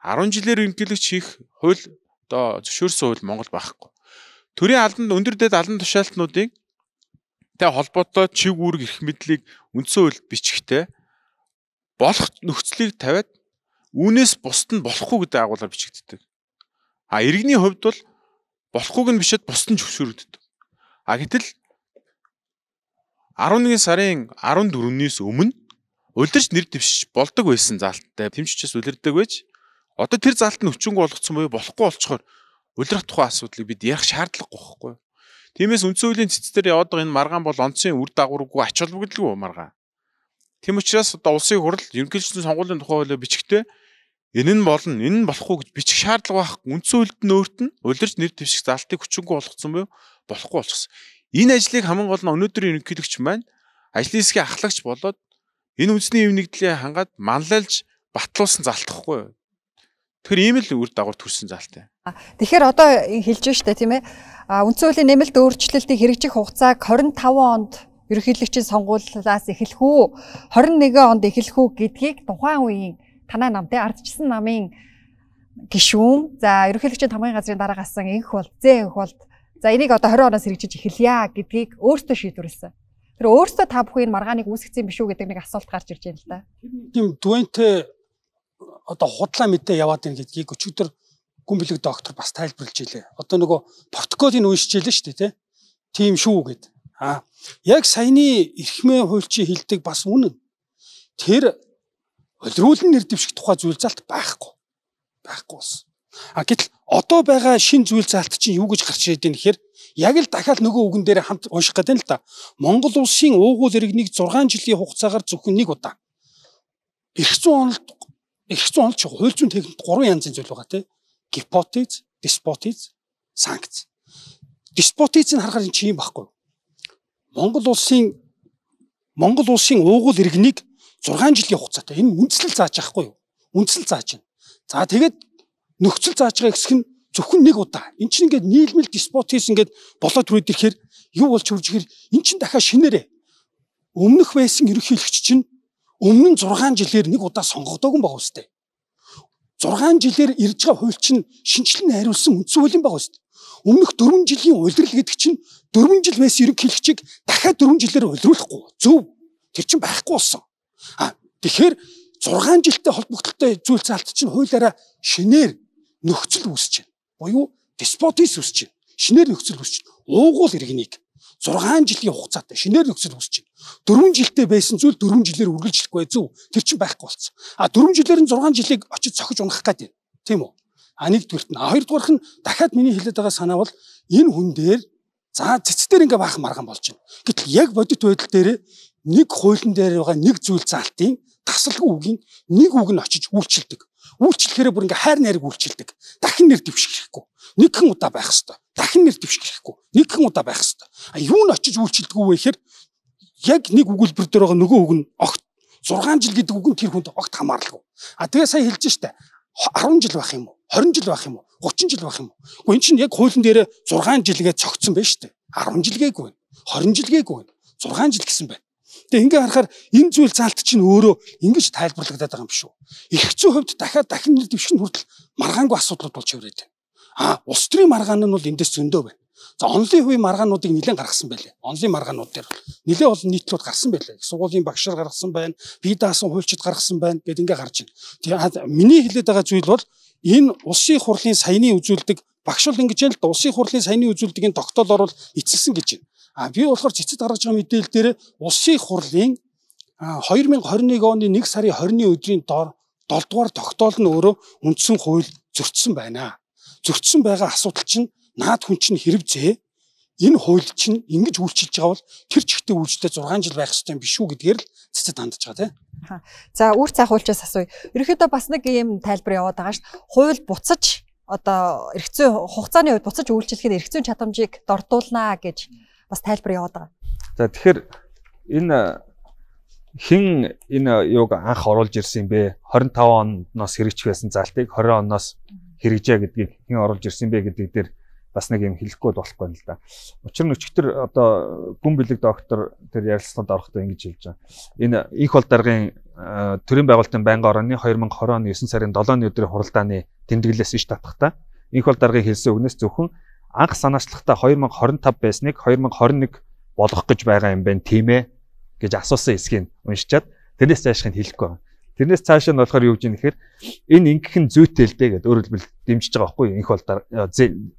10 жилээр ерөнхийлөгч хийх хууль одоо зөвшөөрсөн хууль Монгол байхгүй. Төрийн албанд өндөр дэд албан тушаалтнуудыг тэ холбоотой чиг үүрэг эрх мэдлийг үндсэн хуульд бичихтэй болох нөхцөлийг тавиад үүнээс бусд нь болохгүй гэдэг агуулгаар бичигддэг. А иргэний хувьд бол болохгүйг нь бишээд бусд нь зөвшөөрөгддөг. А гэтэл 11 сарын 14-нээс өмнө улирч нэр дэвшиж болдог байсан заалттай тэмччээс улирдаг байж Одоо тэр залт нь өчөнгө болгоцсон буюу болохгүй болчхоор улирах тухай асуудлыг бид ярих шаардлагагүй байхгүй. Тиймээс үндсэн хуулийн цэц дээр яваад байгаа энэ маргаан бол онцгийн үр дагаваргүй ач холбогдолгүй маргаан. Тийм учраас одоо улсын хурал ерөнхийлөгчдийн сонгуулийн тухай хуулиа бичгтээ энэ нь болно, энэ нь болохгүй гэж бичих шаардлага байх. Үндсэн хуульд нь өөрт нь улирч нэр дэвших залтыг хүчингү болгоцсон буюу болохгүй болчихсон. Энэ ажлыг хамгийн гол нь өнөөдрийн ерөнхийлөгч маань ажлын хэсгийн ахлагч болоод энэ үндэсний эв нэгдлийг хангаад манлайлж батлуулсан залтахгүй юу? Тэгэхээр ийм л үр дагавар төрсэн заалтай. Тэгэхээр одоо хэлж байна шүү дээ тийм ээ. Үндсэн хуулийн нэмэлт өөрчлөлтийг хэрэгжих хугацааг 25 онд ерөнхийлөгчийн сонгуулиас эхэлэх үү 21 онд эхэлэх үү гэдгийг тухайн үеийн танай нам те ардчсан намын гишүүн за ерөнхийлөгчийн тамгын газрын дараа гасан энх бол зээ энх бол за энийг одоо 20 оноос хэрэгжиж эхэлье гэдгийг өөртөө шийдвэрлсэн. Тэр өөртөө та бүхэн маргааныг үүсгэсэн биш үү гэдэг нэг асуулт гарч ирж байна л да. Тийм дүнтэй одоо худлаа мэдээ яваад байна гэдгийг өчигдөр гүн бэлэг доктор бас тайлбарлаж илээ. Одоо нөгөө протоколыг уншиж илээ шүү дээ тий. Тийм шүү гэд. А яг саяны эрхмээ хуульчийн хилдэг бас үнэн. Тэр олируулан нэр дэвших тухай зүйл залт байхгүй. Байхгүй болсон. А гэтэл одоо байгаа шин зүйл залт чинь юу гэж гарч ирээд байна гэхээр яг л дахиад нөгөө үгэн дээр хамт унших гэдэг нь л да. Монгол улсын уугуул иргэнийг 6 жилийн хугацаагаар зөвхөн нэг удаа эрх зүйн онолд эрх зүйн онолч хууль зүйн техникт гурван янзын зүйл байгаа тийм. Гипотез, диспотез, санкц. Диспотез нь харахаар чи юм байхгүй. Монгол улсын Монгол улсын уугуул иргэнийг 6 жилийн хугацаатай энэ үндслэл зааж байхгүй юу? Үндслэл зааж байна. За тэгээд нөхцөл зааж байгаа хэсэг нь зөвхөн нэг удаа. Энд чинь ингээд нийлмэл диспотез ингээд болоод түрээд ирэхээр юу болж хурж ихэр эн чинь дахиад шинээрээ өмнөх байсан ерөнхийлөгч чинь өмнө нь 6 жилээр нэг удаа сонгогдоогүй байгаа үстэй. 6 жилээр ирж байгаа хууль чинь шинжилэн хариулсан үндсэн хуулийн байгаа үстэй. Өмнөх 4 жилийн улирал гэдэг чинь 4 жил байсан ерөнхийлөгчийг дахиад 4 жилээр улируулахгүй. Зөв. Тэр чинь байхгүй болсон. А тэгэхээр 6 жилтэй холбогдлолтой зүйл заалт чинь хуулиараа шинээр нөхцөл үүсэж байна. Буюу деспотиз үүсэж байна. Шинээр нөхцөл үүсэж байна. Уугуул иргэнийг 6 жилийн хугацаатай шинээр нөхцөл үүсэж байна. 4 жилдээ байсан зүйл 4 жилээр үргэлжлэхгүй зөв. Тэр чинь байхгүй болсон. А 4 жилээр нь 6 жилийг очиж цохиж унах гээд байна. Тийм үү? А нэгдүгürt нь. А хоёрдугаарх нь дахиад миний хэлээд байгаа санаа бол энэ хүн дээр за цэцдэр ингээ баахан марган болж байна. Гэтэл яг бодит байдал дээр нэг хуулийн дээр байгаа нэг зүйл заалтын тасалгүй үгийн нэг үг нь очиж үйлчилдэг. Үйлчлэхээр бүр ингээ хайр найраг үйлчилдэг. Дахин нэр дэвших хэрэггүй. Нэгхэн удаа байх хэвээр дахин нэр дэвших хэрэггүй. Нэгхэн удаа байх хэвээр. А юу нь очиж үйлчилдэггүй вэ гэхээр яг нэг өгүүлбэр дээр байгаа нөгөө үг нь огт 6 жил гэдэг үг нь тэр хүнд огт хамааралгүй. А тэгээ сая хэлж штэ 10 жил байх юм уу? 20 жил байх юм уу? 30 жил байх юм уу? Гэхдээ эн чинь яг хуулийн дээр 6 жилгээ цогцсон байж штэ. 10 жил гээгүй. 20 жил гээгүй. 6 жил гэсэн байна. Тэгээ ингээ харахаар энэ зүйл заалт чинь өөрөө ингэж тайлбарлагдаад байгаа юм биш үү? Их зүйн хувьд дахиад дахин нэр дэвших нь хүртэл маргаангүй асуудлууд болж яваад байна. А улс төрийн маргаан нь бол эндээс зөндөө байна. За онлын хувийн маргаануудыг нэлээд гаргасан байлээ. Онлын маргаанууд дээр нэлээд олон нийтлүүд гарсан байлээ. Сургуулийн багшаар гаргасан байна. Би даасан хуульчид гаргасан байна гэд ингээ гарч байна. Тэгээ миний хэлээд байгаа зүйл бол энэ улсын хурлын саяны үзүүлдэг багш бол ингэж л улсын хурлын саяны үзүүлдэг энэ тогтоолоор бол эцэлсэн гэж байна. А би болохоор цэцэд гаргаж байгаа мэдээлэл дээр улсын хурлын 2021 оны 1 сарын 20-ны өдрийн доор 7 дугаар тогтоол нь өөрөө үндсэн хууль зөрчсөн байна. Зөрчсөн байгаа асуудал чинь наад хүн чинь хэрэгцээ энэ хууль чинь ингэж үйлчилж байгаа бол тэр чигтээ үйлчлээ 6 жил байх юм биш үү гэдгээр л цэцэд хандж байгаа тийм. За үүр цаах хуульчаас асууя. Ерөнхийдөө бас нэг юм тайлбар яваад байгаа ш. Хууль буцаж одоо эргэцүү хугацааны үед буцаж үйлчлэхэд эргэцүүн чадамжийг дордуулнаа гэж бас тайлбар яваад байгаа. За тэгэхээр энэ хин энэ юуг анх оруулж ирсэн бэ? 25 оноос хэрэгжих байсан залтыг 20 оноос хэрэгжээ гэдгийг хин оруулж ирсэн бэ гэдэг дээр бас нэг юм хэлэхгүй болохгүй юм л да. Учир нь өчигдөр одоо гүн бэлэг доктор тэр ярилцлаганд орохдоо ингэж хэлж байгаа. Энэ их бол даргын төрийн байгуулалтын байнгын орооны 2020 оны 9 сарын 7-ны өдрийн хуралдааны тэмдэглэлээс иш татахтаа их бол даргын хэлсэн үгнээс зөвхөн анх санаачлагта 2025 байсныг 2021 болгох гэж байгаа юм байна тийм ээ гэж асуусан хэсгийг уншичаад тэрнээс цаашхыг хэлэхгүй байна. Тэрнээс цааш нь болохоор юу гэж юм нэхэр энэ ингэх нь зүйтэй л дээ гэдэг өөрөөр хэлбэл дэмжиж байгаа байхгүй инх бол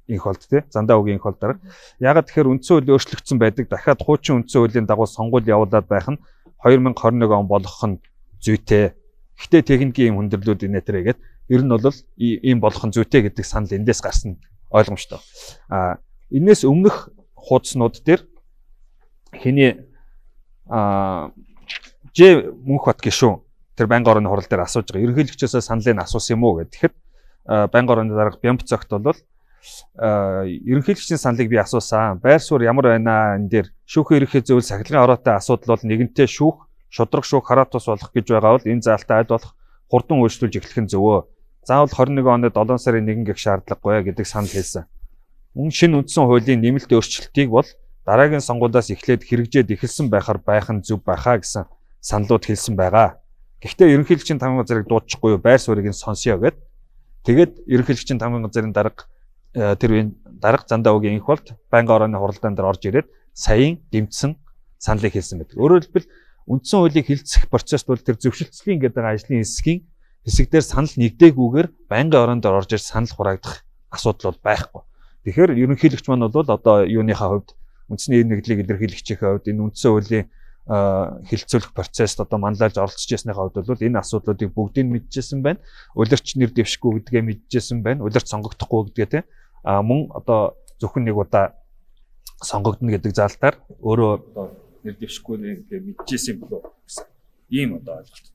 инх болд тий зандаа үгийн инх бол дараа. Ягаад тэгэхээр үндсэн хууль өөрчлөгдсөн байдаг дахиад хуучин үндсэн хуулийн дагуу сонгуул явуулаад байх нь 2021 он болгох нь зүйтэй. Гэхдээ техникийн юм хүндрэлүүд инэ тэрээгээд ер нь бол ийм болох нь зүйтэй гэдэг санал эндээс гарсан ойлгомжтой. А энээс өмнөх хуудаснууд дээр хэний а Ж Мөнхбат гişүн тэр байнгын орны хурал дээр асууж байгаа. Ерөнхийлөгчөөсөө саналыг асуусан юм уу гэхэд байнгын орны дарга Бямб цогт бол ерөнхийлөгчийн саналыг би асуусан. Байр суурь ямар байна энэ дээр шүүхийн ерөнхий зөвлөл сахилгын ороотой асуудал бол нэгэнтээ шүүх, шудраг шүүх хараа тус болох гэж байгаа бол энэ заалтаа аль болох хурдан өөрчлүүлж эхлэх нь зөвөө. Заавал 21 оны 7 сарын 1 гэх шаардлагагүй гэдгийг санал хэлсэн. Мөн шинэ үндсэн хуулийн нэмэлт өөрчлөлтийг бол дараагийн сонгуулиас эхлээд хэрэгжээд эхэлсэн байхаар байх нь зөв байхаа гэсэн саналууд хэлсэн байгаа. Гэхдээ ерөнхийлөгчийн тамгын газрыг дуудчихгүй байр суурийг нь сонсё гэд. Тэгээд ерөнхийлөгчийн тамгын газрын дарга э, тэр дарга зандаа үгийн инх болт байнгын орооны хуралдаан дээр орж ирээд саяын дэмжсэн саналыг хэлсэн байдаг. Өөрөөр хэлбэл үндсэн хуулийг хилцэх процесс бол тэр зөвшөлтслийн гэдэг ажлын хэсгийн хэсэгдэр санал нэгдээгүйгээр байнгын ороонд орж ирж санал хураагдах асуудал бол байхгүй. Тэгэхээр ерөнхийлөгч маань бол одоо юуныхаа хувьд үндэсний нэгдлийг илэрхийлэгчийн хувьд энэ үндсэн хуулийн хилцүүлэх процесст одоо манлайлж оролцож ясныхаа хувьд бол энэ асуудлуудыг бүгдийг мэдчихсэн байна. Улирч нэр дэвшгүй гэдгээ мэдчихсэн байна. Улирч сонгогдохгүй гэдгээ тийм. А мөн одоо зөвхөн нэг удаа сонгогдно гэдэг заалтаар өөрөө одоо нэр дэвшгүй гэдгээ мэдчихсэн болов гэсэн ийм одоо ойлголттой.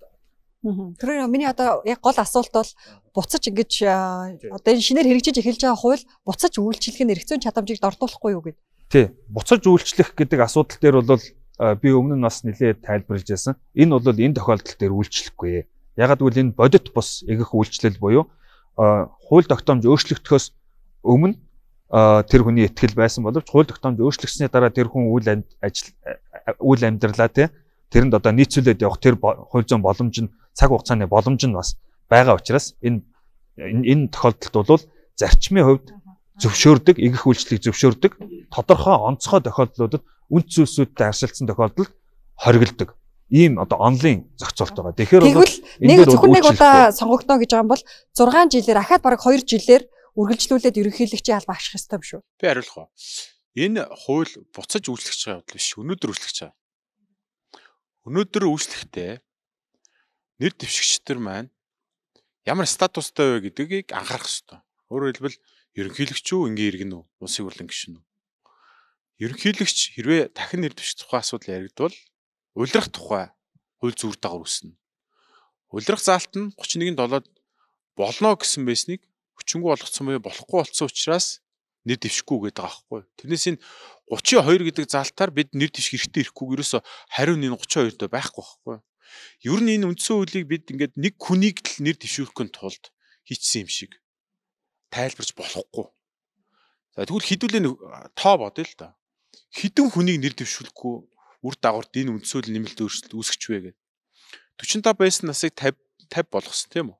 Тэр миний одоо яг гол асуулт бол буцаж ингэж одоо энэ шинээр хэрэгжиж эхэлж байгаа хууль буцаж үйлчлэх нь эргэцүүн чадамжийг дордуулахгүй юу гэдэг. Тий. Буцаж үйлчлэх гэдэг асуудал дээр бол би өмнө нь бас нэлээд тайлбарлаж байсан. Энэ бол энэ тохиолдол дээр үйлчлэхгүй. Ягаад гэвэл энэ бодит бус эгэх үйлчлэл буюу хууль тогтоомж өөрчлөгдөхөөс өмнө тэр хүний ихтгэл байсан боловч хууль тогтоомж өөрчлөгдсөний дараа тэр хүн үйл ажил үйл амьдралаа тий тэрэнд одоо нийцүүлээд явах тэр хууль зүйн боломж нь цаг хугацааны боломж нь бас байгаа учраас энэ энэ тохиолдолд бол зарчмын хувьд зөвшөөрдөг, эгэх үйлчлэлийг зөвшөөрдөг тодорхой онцгой тохиолдлуудад үнд зүйлсүүдтэй харьцуулсан тохиолдолд хоригддог. Ийм одоо онлайн зохицуулт байгаа. Тэгэхээр бол нэг зөвхөн нэг удаа сонгогдно гэж байгаа юм бол 6 жилээр ахаад бараг 2 жилээр үргэлжлүүлээд ерөнхийлөгчийн алба ашиглах ёстой юм шүү. Би хариулах уу. Энэ хууль буцаж үйлчлэж байгаа явдал биш. Өнөөдөр үйлчлэж байгаа. Өнөөдөр үйлчлэхдээ нэр дэвшигчдэр маань ямар статустай вэ гэдгийг анхаарах ёстой. Өөрөөр хэлбэл ерөнхийлөгч үү ингийн иргэн үү улсын хурлын гишүүн үү ерөнхийлөгч хэрвээ дахин нэр дэвших тухай асуудал яригдвал улирах тухай хууль зүйр дагавар үснэ. Улирах заалт нь 31-7-д болно гэсэн байсныг хүчингү болгоцсон буюу болохгүй болсон учраас нэр дэвшихгүй гэдэг байхгүй. Тэрнээс энэ 32 гэдэг заалтаар бид нэр дэвших хэрэгтэй ирэхгүй ерөөсө хариу энэ 32 доо байхгүй байхгүй. Ер нь энэ үндсэн хуулийг бид ингээд нэг хүнийг л нэр дэвшүүлэхин тулд хийчихсэн юм шиг тайлбарч болохгүй. За тэгвэл хідүүлээ тоо бодъё л да хідэн хүнийг нэр дэвшүүлэхгүй үр дагаварт энэ үндсүүл нэмэлт өөрчлөлт үүсгэж вэ гэдэг. 45 байсан насыг 50 50 болгосон тийм үү?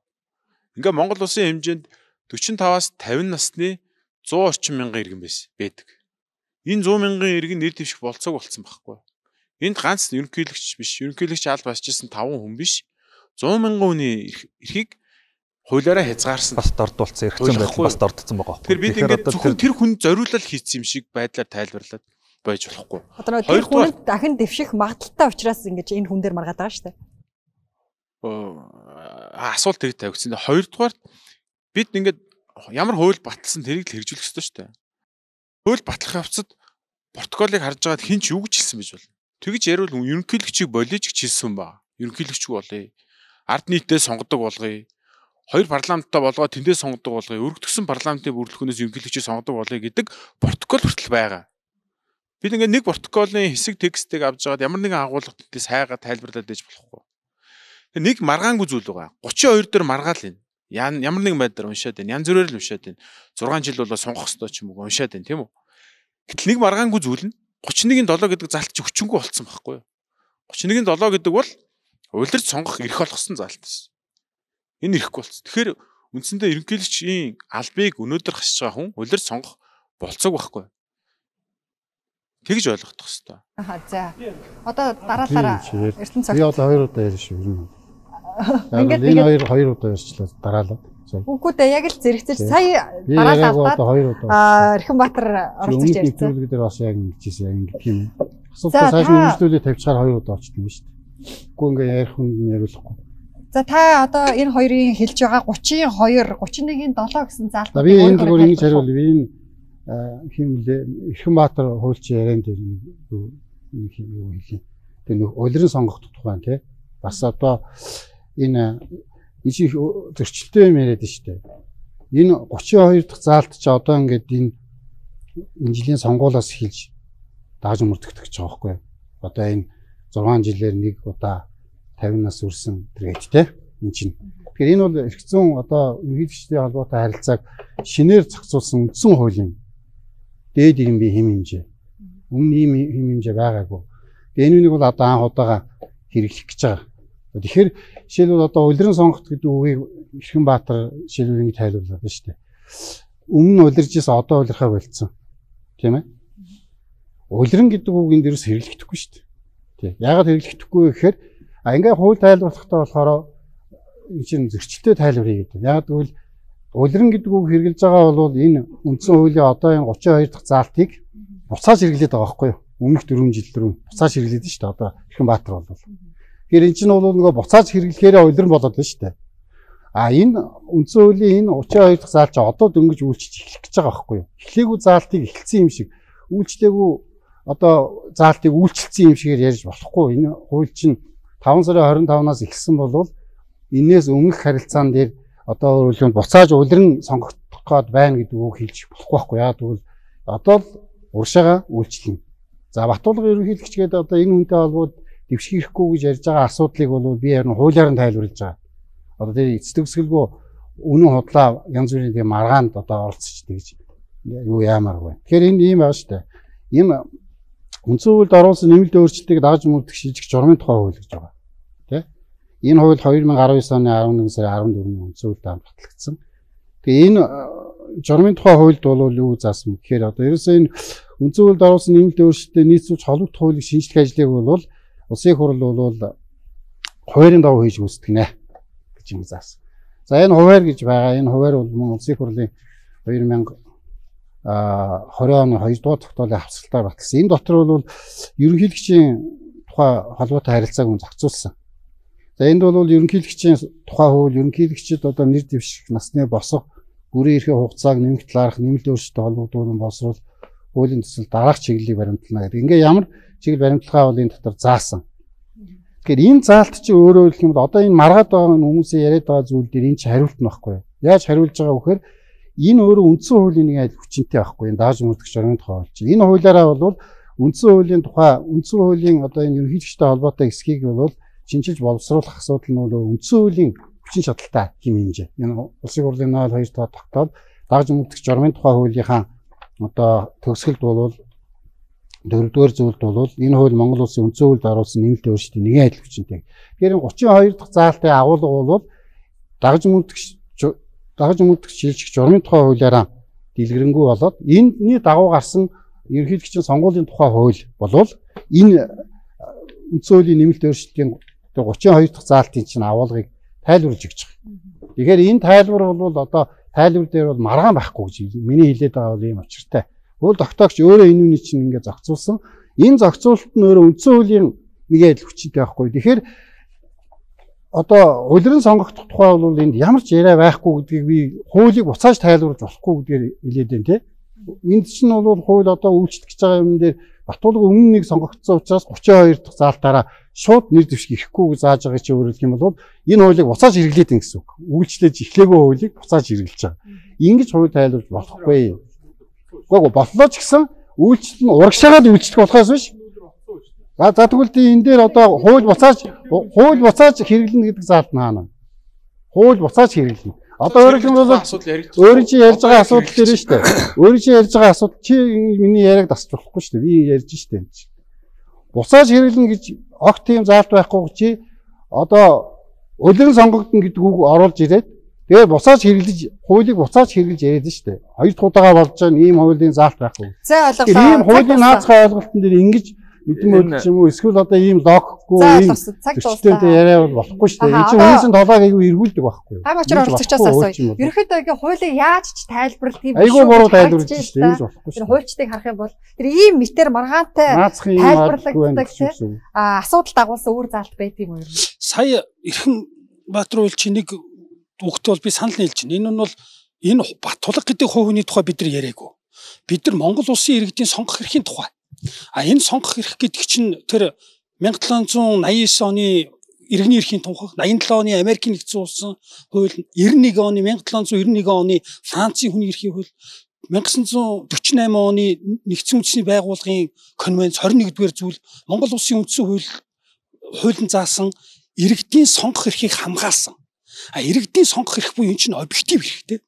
Ингээ Монгол улсын хэмжээнд 45-аас 50 насны 100 орчим мянган иргэн байсан байдаг. Энэ 100 мянган иргэн нэр дэвших болцоог болцсон байхгүй. Энд ганц ерөнхийлөгч биш, ерөнхийлөгч аль басжсэн 5 хүн биш. 100 мянган хүний эрхийг хуулиараа хязгаарсан бас дордуулсан эрхцэн байдал бас дордсон байгаа. Тэр бид ингээд зөвхөн тэр хүн зориулал хийсэн юм шиг байдлаар тайлбарлаад байж болохгүй. Одоо нөгөө тэр хүнд дахин дэвших магадaltaй учраас ингэж энэ хүн дээр маргаад байгаа шүү дээ. асуулт хэрэг тавигдсан. Хоёрдугаар бид ингээд ямар хууль баталсан тэрийг л хэрэгжүүлэх ёстой шүү дээ. Хууль батлах явцад протоколыг харж байгаад хин ч юу гэж хэлсэн байж болно. Тэгж ярил ерөнхийлөгчийг болиж гэж хэлсэн ба. Ерөнхийлөгч болъё. Ард нийтээ сонгодог болгоё. Хоёр парламенттай болгоод тэндээ сонгодог болгоё. Өргөдгсөн парламентын бүрэлдэхүүнээс ерөнхийлөгчийг сонгодог болгоё гэдэг протокол хүртэл байгаа. Бид ингээд нэг протоколын хэсэг текстийг авч жагаад ямар нэгэн агуулгад сайгаа тайлбарлаад ээж болохгүй. Нэг маргаангүй зүйл байгаа. 32 дээр маргаал юм. Ямар нэгэн байдлаар уншаад байна. Янз бүрээр л уншаад байна. 6 жил болоо сонгох хэрэгтэй ч юм уу уншаад байна тийм үү? Гэтэл нэг маргаангүй зүйл нь 31-ийн 7 гэдэг залт чи өчөнгөө болцсон байхгүй юу? 31-ийн 7 гэдэг бол улирч сонгох эрх олгосон залт байсан. Энэ ирэхгүй болцсон. Тэгэхээр үндсэндээ ерөнхийлөгчийн албыг өнөөдөр хасж байгаа хүн улирч сонгох болцоог байхгүй юу? Тэгж ойлгох хэрэгтэй. Аа за. Одоо дараалаараа эрдэнэ цаг. Би одоо хоёр удаа ярьж шүү. Ингээд энэ хоёр хоёр удаа ярьчлаа дараалал. Үгүй дээ яг л зэрэгцэж сая дараалалдаад аа Эрхэнбаатар оролцож ярьсан. Нэвтрүүлэг дээр бас яг ингэжсэн яг ингэх юм. Асуултаа цааш үргэлжлүүлээ тавьчихаар хоёр удаа болчихсон юм шүү дээ. Үгүй ингээ ярих хүн яриулахгүй. За та одоо энэ хоёрын хэлж байгаа 32 31-ийн 7 гэсэн заалт. Би энэ зүгээр ингэж хариул. Би энэ химлээ Эрхэнбаатар хуульч яриан дээр нэг юу хэлээ. Тэгээ нөх улирын сонгох тухай тий. Бас одоо энэ энэ шиг зөрчилтэй юм яриад штэ. Энэ 32 дахь заалт чи одоо ингээд энэ энэ жилийн сонгуулиас эхэлж дааж мөрдөгдөх гэж байгаа байхгүй. Одоо энэ 6 жилээр нэг удаа 50 нас үрсэн тэргээд те эн чинь. Тэгэхээр энэ бол эрх зүйн одоо ерөнхийлөгчдийн холбоотой харилцааг шинээр зохицуулсан үндсэн хуулийн дээд юм би хэм хэмжээ. Өмнө ийм хэм хэмжээ байгаагүй. Тэгээ энэ үнийг бол одоо анх удаага хэрэглэх гэж байгаа. Тэгэхээр жишээлбэл одоо улиран сонгохт гэдэг үгийг Эрхэн Баатар жишээлбэл ингэ тайлбарлаад байна шүү дээ. Өмнө улиржээс одоо улирхаа болцсон. Тийм ээ? Улиран гэдэг үг энд дээрс хэрэглэгдэхгүй шүү дээ. Тий. Яагаад хэрэглэгдэхгүй вэ гэхээр а ингээ хууль тайлбарлахдаа болохоор энэ чинь зөрчилтэй тайлбар хийгээд байна. Яагаад гэвэл Улиран гэдэг үг хэрэгжилж байгаа бол энэ үндсэн хуулийн одоо энэ 32 дахь заалтыг буцааж хэрэглээд байгаа байхгүй юу? Өмнөх 4 жил рүү буцааж хэрэглээд шүү дээ. Одоо Ихэн Баатар бол. Тэгэхээр эн чинь бол нөгөө буцааж хэрэглэхээр улиран болоод байна шүү дээ. А энэ үндсэн хуулийн энэ 32 дахь заалт чи одоо дөнгөж үйлчиж эхлэх гэж байгаа байхгүй юу? Эхлээгүй заалтыг эхэлсэн юм шиг үйлчлээгүй одоо заалтыг үйлчилсэн юм шигээр ярьж болохгүй. Энэ хууль чинь 5 сарын 25-наас эхэлсэн бол энээс өмнөх харилцаан дээр одоо өөрөлдөө буцааж улиран сонгогдох гээд байна гэдэг үг хэлж болохгүй байхгүй яа тэгвэл одоо л уршаага үйлчлэнэ. За Батуулга ерөнхийлөгч гээд одоо энэ хүнтэй холбоод дэвшгирэхгүй гэж ярьж байгаа асуудлыг бол би харин хуулиар нь тайлбарлаж байгаа. Одоо тэр эцэг төгсгөлгүй үнэн худлаа янз бүрийн тийм маргаанд одоо оролцож тэгж юу яамааргүй. Тэгэхээр энэ ийм байна шүү дээ. Энэ үндсэн хуульд оруулсан нэмэлт өөрчлөлтийг дааж мөрдөх шийдэх журмын тухай хууль гэж байгаа. Энэ хууль 2019 оны 11 сарын 14-ний үндсүүлд батлагдсан. Тэгээ энэ э, журмын тухай хуульд бол юу заасан гэхээр одоо ерөөсөө энэ үндсүүлд оруулсан нэмэлт өөрчлөлтөд нийцүүлж холбогдох хуулийн шинжилгээ ажлыг бол улсын хурал бол хуваарийн давуу хийж үүсгэнэ гэж юм заасан. За энэ хуваар гэж байгаа. Энэ хуваар бол мөн улсын хурлын 2000 а 20 оны 2 дугаар тогтоолын хавцалтаар баталсан. Энэ дотор бол ерөнхийлөгчийн тухай холбоотой харилцааг нь зохицуулсан. За энд бол ерөнхийлөгчийн тухай хууль ерөнхийлөгчд одоо нэр дэвших насны босго бүрийн эрхээ хугацааг нэмэгт лаарах нэмэлт өөрчлөлтөд холбогдуулан боловсруул хуулийн төсөл дараах чиглэлийг баримтлана гэдэг. Ингээ ямар чиглэл баримтлагаа бол энэ дотор заасан. Тэгэхээр энэ заалт чи өөрөө хэлэх юм бол одоо энэ маргаад байгаа хүмүүсийн яриад байгаа зүйл дээр энэ чи хариулт нь байхгүй юу? Яаж хариулж байгаа вэхээр энэ өөрөө үндсэн хуулийн нэг айл хүчинтэй байхгүй энэ дааж тухай болж байна. Энэ хуулиараа бол үндсэн хуулийн тухай үндсэн хуулийн одоо энэ ерөнхийлөгчтэй холбоотой эсхийг бол шинжилж боловсруулах асуудал нь бол үндсэн хуулийн хүчин чадалтай хэм хэмжээ. Энэ улсын хурлын 02 дахь тогтоод дагж мөнгөх журмын тухай хуулийнхаа одоо төгсгөлд бол дөрөвдүгээр зүйлд бол энэ хууль Монгол улсын үндсэн хуульд оруулсан нэмэлт өөрчлөлтийн нэгэн адил хүчинтэй. Тэгэхээр 32 дахь заалтын агуулга бол дагж мөнгөх дагж мөнгөх шилжих журмын тухай хуулиараа дэлгэрэнгүй болоод энэний дагуу гарсан ерөнхийлөгчийн сонгуулийн тухай хууль болвол энэ үндсэн хуулийн нэмэлт өөрчлөлтийн 32 дахь заалтын чинь агуулгыг тайлбарлаж өгч байгаа. Тэгэхээр энэ тайлбар бол одоо тайлбар дээр бол маргаан байхгүй гэж миний хэлээд байгаа бол ийм очиртай. Хууль тогтоогч өөрөө энэ үний чинь ингээд зохицуулсан. Энэ зохицуулалт нь өөрөө үндсэн хуулийн нэг адил хүчтэй байхгүй. Тэгэхээр одоо улиран сонгогдох тухай бол энд ямар ч яриа байхгүй гэдгийг би хуулийг буцааж тайлбарлаж болохгүй гэдгээр хэлээд байна те. Энд чинь бол хууль одоо үйлчлэх гэж байгаа юм дээр Батулга өмнө нэг сонгогдсон учраас 32 дахь заалтаараа шууд нэр дэвшиг ирэхгүй зааж байгаа чи өөрөлдөх юм бол энэ хуулийг буцааж хэрэглээд ин гэсэн үг. Үйлчлэж эхлээгүй хуулийг буцааж хэрэглэж байгаа. Ингэж хууль тайлбарлаж болохгүй. Гэхдээ боллоо ч гэсэн үйлчлэл нь урагшаагаад үйлчлэх болохоос биш За за тэгвэл энэ дээр одоо хууль буцааж хууль буцааж хэрэглэнэ гэдэг заалт наана. Хууль буцааж хэрэглэнэ. Одоо өөрөөр хэлбэл өөрийн чинь ярьж байгаа асуудал дээр нь шүү дээ. Өөрийн чинь ярьж байгаа асуудал чи миний яриаг дасч болохгүй шүү дээ. Би ярьж шүү дээ. Буцааж хэрэглэнэ гэж огт тийм заалт байхгүй чи одоо өлөн сонгогдно гэдэг үг оруулж ирээд тэгээ буцааж хэрэглэж хуулийг буцааж хэрэглэж яриад дээ. Хоёр дахь удаага болж байгаа ийм хуулийн заалт байхгүй. За ойлголоо. Ийм хуулийн наацгай ойлголтын дээр ингэж Мэдэн мод ч юм уу эсвэл одоо ийм логгүй ийм төчтөнтэй яриа бол болохгүй шүү дээ. Энэ чинь үнэсэн толгойг айгүй эргүүлдэг байхгүй юу? Хам очир оролцогчоос асууя. Ерөнхийдөө ингээ хуулийг яаж ч тайлбарлах юм бэ? Айгүй буруу тайлбарлаж шүү дээ. Ингэж болохгүй шүү. Тэр хуульчдыг харах юм бол тэр ийм мэтэр маргаантай тайлбарлагддаг тийм асуудал дагуулсан үр заалт байдаг юм уу? Сая эрхэм Баатар уйл чи нэг үгт бол би санал нийлж байна. Энэ нь бол энэ Батулга гэдэг хувийн тухай бид нар яриаггүй. Бид нар Монгол улсын иргэдийн сонгох эрхийн тухай А энэ сонгох эрх гэдэг чинь тэр 1789 оны иргэний эрхийн тунхаг 87 оны Америкийн нэгдсэн улсын хууль 91 оны 1791 оны Францын хүний эрхийн хууль 1948 оны нэгдсэн үндэсний байгууллагын конвенц 21-р зүйл Монгол улсын үндсэн хууль хуулийн заасан иргэдийн сонгох эрхийг хамгаалсан. А иргэдийн сонгох эрх буюу энэ чинь объектив эрх те.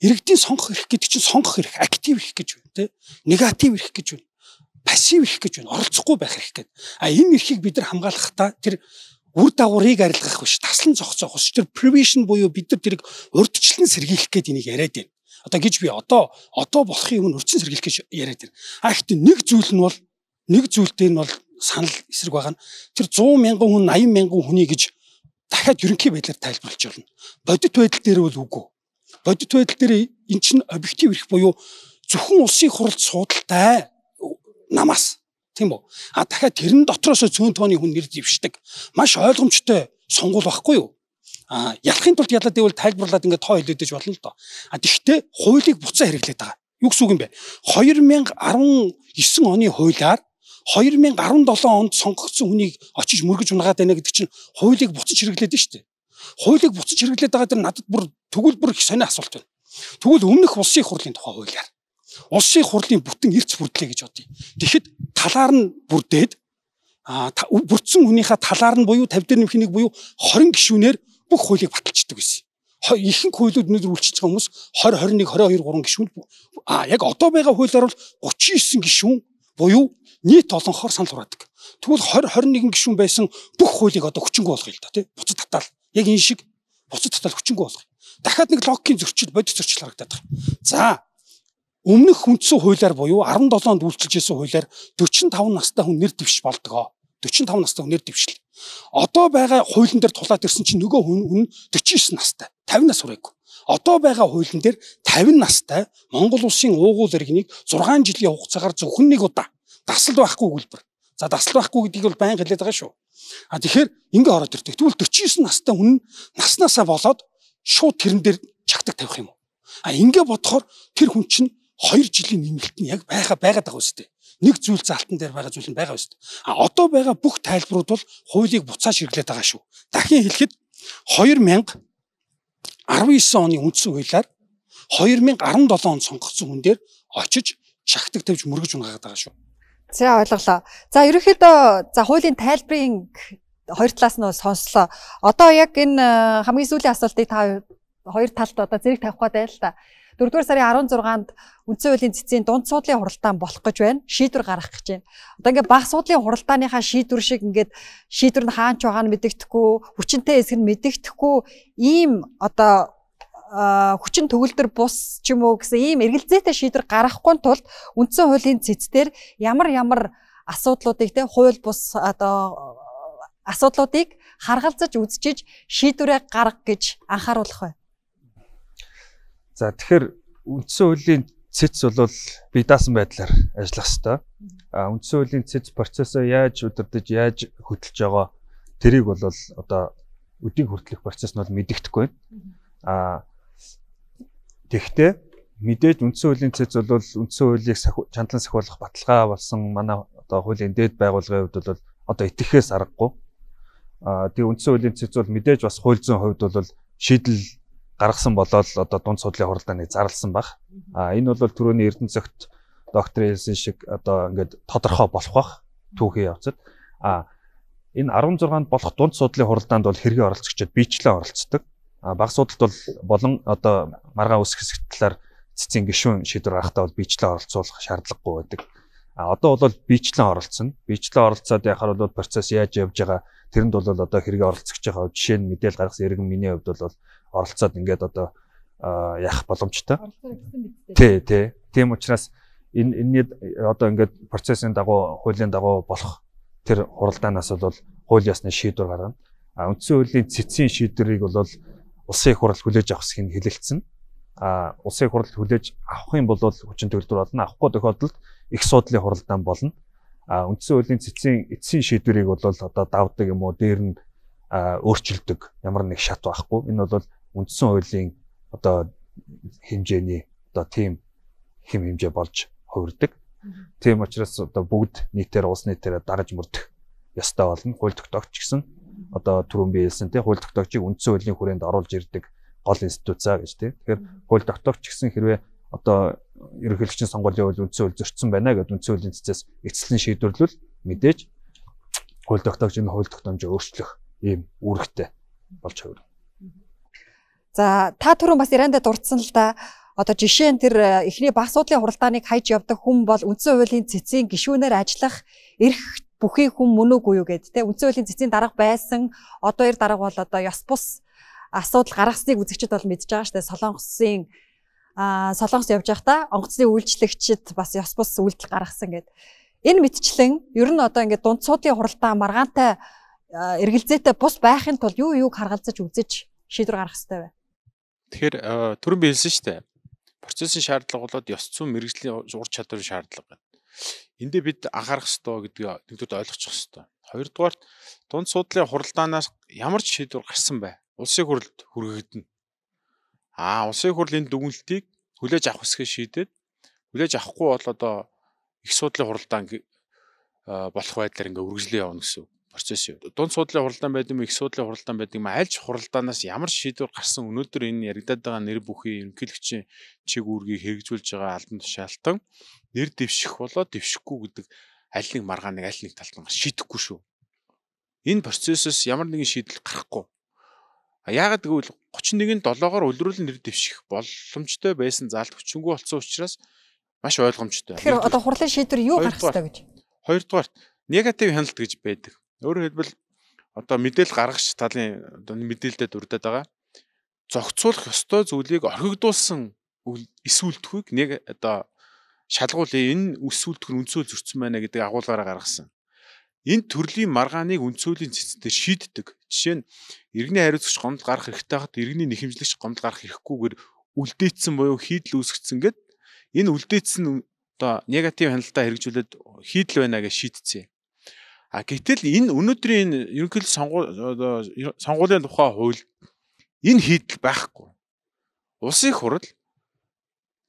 Иргэдийн сонгох эрх гэдэг чинь сонгох эрх, актив эрх гэж байна те. Негатив эрх гэж байна пассив их гэж байна. Оролцохгүй байх хэрэг гэдэг. А энэ эрхийг бид нар хамгаалахдаа тэр үр дагаврыг арилгах биш таслан зогцоох биш тэр prevention буюу бид нар тэрийг урдчлан сэргийлэх гээд энийг яриад байна. Одоо гэж би одоо одоо болохын өмнө урдчлан сэргийлэх гэж яриад байна. А гэхдээ нэг зүйл нь бол нэг зүйл дээр нь бол санал эсрэг байгаа нь тэр 100 мянган хүн 80 мянган хүний гэж дахиад ерөнхий байдлаар тайлбарлаж байна. Бодит байдал дээр бол үгүй. Бодит байдал дээр эн чинь объектив эрх буюу зөвхөн улсын хуралд суудaltaй намаас. Тийм үү а дахиад тэрэн дотроос цөөн тооны хүн нэр дэвшдэг маш ойлгомжтой сонгуул байхгүй юу? А ялахын тулд ялаад ивэл тайлбарлаад ингээд тоо хэлээдэж болно л доо. А тэгвэл хуулийг буцаа хэрэглээд байгаа. Юу гэсэн үг юм бэ? 2019 оны хуулиар 2017 онд сонгогдсон хүнийг очиж мөргөж унгаад байна гэдэг чинь хуулийг буцаж хэрэглээд нь шүү дээ. Хуулийг буцаж хэрэглээд байгаа дэр надад бүр тэгвэл бүр их сони асуулт байна. Тэгвэл өмнөх улсын хурлын тухай хуулиар улсын хурлын бүтэн эрц бүрдлээ гэж бодъё. Тэгэхэд талаар нь бүрдээд а бүрдсэн хүнийхээ талаар нь буюу 50 дээр нэмэх нэг буюу 20 гишүүнээр бүх хуулийг баталчдаг байсан. Ихэнх хуулиуд өнөөдөр үйлчилж байгаа хүмүүс 20 21 22 3 гишүүн а яг одоо байгаа хуулиар бол 39 гишүүн буюу нийт олонхоор санал хураадаг. Тэгвэл 20 21 гишүүн байсан бүх хуулийг одоо хүчингү болгоё л да тий. Буцад татаал. Яг энэ шиг буцад татаал хүчингү болгоё. Дахиад нэг логикийн зөрчил бодит зөрчил харагдаад байна. За өмнөх хүндсэн хуулиар буюу 17 онд үйлчилж байсан хуулиар 45 настай хүн нэр дэвш болдгоо. 45 настай хүн нэр дэвшил. Одоо байгаа хуулийн дээр тулаад ирсэн чинь нөгөө хүн 49 настай. 50 нас хүрээгүй. Одоо байгаа хуулийн дээр 50 настай Монгол улсын уугуул иргэнийг 6 жилийн хугацаагаар зөвхөн нэг удаа дасал байхгүй өгүүлбэр. За дасал байхгүй гэдгийг бол байнга хэлээд байгаа шүү. А тэгэхээр ингэ ороод ирдэг. Тэгвэл 49 настай хүн наснаасаа болоод шууд тэрэн дээр чагтаг тавих юм уу? А ингэ бодохоор тэр хүн чинь 2 жилийн нэмэлт нь яг байха байгаад байгаа үстэй. Нэг зүйл залтан дээр байгаа зүйл нь байгаа үстэй. А одоо байгаа бүх тайлбарууд бол хуулийг буцааж хэрэглээд байгаа шүү. Дахин хэлэхэд 2000 19 оны үндсэн хуулиар 2017 онд сонгогдсон хүн дээр очиж шахтаг тавьж мөргөж унгаад байгаа шүү. За ойлголоо. За ерөнхийдөө за хуулийн тайлбарын хоёр талаас нь сонслоо. Одоо яг энэ хамгийн сүүлийн асуултыг та хоёр талд одоо зэрэг тавих байл л та. 4-р сарын 16-нд үндсэн хуулийн цэцгийн дунд суудлын хуралдаан болох гэж байна. Шийдвэр гаргах гэж байна. Одоо ингээд баг суудлын хуралдааныхаа шийдвэр шиг ингээд шийдвэр нь хаанч байгаа нь мэдэгдэхгүй, хүчинтэй эсэх нь мэдэгдэхгүй ийм одоо хүчин төгөлдөр бус ч юм уу гэсэн ийм эргэлзээтэй шийдвэр гаргахгүй тулд үндсэн хуулийн цэцдэр ямар ямар асуудлуудыг те хууль бус одоо асуудлуудыг харгалзаж үзчихэж шийдвэрээ гаргах гэж анхааруулах бай. За тэгэхээр үндсэн хуулийн цэц бол бие даасан байдлаар ажиллах хэвээр. А үндсэн хуулийн цэц процессоо яаж удирдах, яаж хөтлөж байгаа тэрийг бол одоо өдийг хүртэлх процесс нь бол мэдэгдэхгүй байна. Аа тэгвэл мэдээж үндсэн хуулийн цэц бол үндсэн хуулийг чандлан сахиулах баталгаа болсон манай одоо хуулийн дээд байгууллагын хувьд бол одоо итгэхээс аргагүй. Аа тэгээ үндсэн хуулийн цэц бол мэдээж бас хууль зүйн хувьд бол шийдэл гаргасан болоод одоо дунд судлалын хуралдааныг зарласан баг. Аа энэ бол түрүүний Эрдэнэцогт доктор хэлсэн шиг одоо ингээд тодорхой болох бах түүхий явцад. Аа энэ 16-нд болох дунд судлалын хуралдаанд бол хэргийн оролцогчдод биечлэн оролцдог. Аа баг судалт бол болон одоо маргаан үсэх хэсэг талаар цэцгийн гишүүн шийдвэр гаргахтаа бол биечлэн оролцуулах шаардлагагүй байдаг. А одоо бол биечлэн оролцсон. Биечлэн оролцоод яхаар бол процесс яаж явж байгаа тэрэнд бол одоо хэрэг оролцож байгаа жишээ нь мэдээл гаргасан иргэн миний хувьд бол оролцоод ингээд одоо яах боломжтой. Тий, тий. Тийм учраас энэ энэний одоо ингээд процессын дагуу хуулийн дагуу болох тэр хуралдаанаас бол хууль ёсны шийдвэр гаргана. А үндсэн хуулийн цэцгийн шийдвэрийг бол улсын их хурал хүлээж авах хэсгийг хэлэлцсэн а улсын хурал хүлээж авах юм бол хүчин төгөлдөр болно. Авахгүй тохиолдолд их суудлын хуралдаан болно. А үндсэн хуулийн цэцгийн эцсийн шийдвэрийг бол одоо давдаг юм уу дээр нь өөрчилдөг ямар нэг шат байхгүй. Энэ бол үндсэн хуулийн одоо хэмжээний одоо тийм хэм хэмжээ болж хувирдаг. Тийм учраас одоо бүгд нийтээр улс нийтээр дараж мөрдөх ёстой болно. Хууль тогтоогч гэсэн одоо түрүүн би хэлсэн тийм хууль тогтоогчийг үндсэн хуулийн хүрээнд оруулж ирдэг гол институт цаа гэж тийм. Тэгэхээр хууль тогтоогч гэсэн хэрвээ одоо ерөнхийлөгчийн сонгуулийн үйл үндсэн хууль зөрчсөн байна гэдэг үндсэн хуулийн цэцээс эцэслэн шийдвэрлэл мэдээж хууль тогтоогч энэ хууль тогтоомжоо өөрчлөх ийм үүрэгтэй болж хувирна. За та түрүүн бас Иранда дурдсан л да. Одоо жишээ нь тэр э, эхний баг суудлын хуралдааныг хайж явдаг хүн бол үндсэн хуулийн цэцгийн гишүүнээр ажиллах эрх бүхий хүн мөн үгүй юу гэд тэ. Үндсэн хуулийн цэцгийн дарга байсан одоо эр дарга бол одоо ёс бус асуудал гаргасныг үзэгчд бол мэдж байгаа штэ. Солонгосын а солонгос явж байхдаа онгоцны үйлчлэгчид бас ёс бус үйлдэл гаргасан гэд. Энэ мэдчлэн ер нь одоо ингээд дунд суудлын хуралдаан маргаантай эргэлзээтэй бус байхын тулд юу юуг харгалзаж үзэж шийдвэр гаргах хэрэгтэй вэ? Тэгэхээр түрэн би хэлсэн штэ. Процессын шаардлага болоод ёс зүйн мэрэгжлийн ур чадварын шаардлага байна. Эндээ бид анхаарах ёстой гэдгийг нэгдүгээр ойлгочих ёстой. Хоёрдугаар дунд суудлын хуралдаанаас ямар ч шийдвэр гарсан бай улсын хурлд хүргэгдэнэ. Аа улсын хурл энэ дүгнэлтийг хүлээж авах хэсгээ шийдээд хүлээж авахгүй бол одоо их судлалын хуралдаан болох байдлаар ингээ үргэлжлэн явна гэсэн процесс юм. Дунд судлалын хуралдаан байдаг юм, их судлалын хуралдаан байдаг юм. Альж хуралдаанаас ямар шийдвэр гарсан өнөөдөр энэ яригадаад байгаа нэр бүхий ерөнхийлөгчийн чиг үүргийг хэрэгжүүлж байгаа албан тушаалтан нэр дэвших болоо дэвшихгүй гэдэг аль нэг маргааныг аль нэг талд нь шийдэхгүй шүү. Энэ процессоос ямар нэгэн шийдэл гарахгүй. Яагаад гэвэл 31-нд 7-оор үлрүүлэн нэр дэвших боломжтой байсан заалт хүчингүй болсон учраас маш ойлгомжтой. Тэгэхээр одоо хурлын шийдвэр юу гарах ёстой гэж? Хоёрдугаар негатив хяналт гэж байдаг. Өөрөөр хэлбэл одоо мэдээлэл гаргагч талын одоо мэдээлэлдээ дурдаад байгаа. Зохицуулах ёстой зүйлийг орхигдуулсан эс үлдэхүйг нэг одоо шалгуулъя энэ нь үнцөл зөрчсөн байна гэдэг агуулгаараа гаргасан энэ төрлийн маргааныг үндсүүлийн цэцтэй шийддэг. Жишээ нь иргэний хариуцагч гомдол гарах хэрэгтэй хад иргэний нэхэмжлэгч гомдол гарах хэрэггүйгээр үлдээцсэн буюу хийдэл үүсгэсэн гэд энэ үлдээцсэн одоо негатив хяналтаа хэрэгжүүлээд хийдэл байна гэж шийдтсэн. А гэтэл энэ өнөөдрийн ерөнхийдөө сонгуулийн сонгуулийн тухай хууль энэ хийдэл байхгүй. Улсын хурал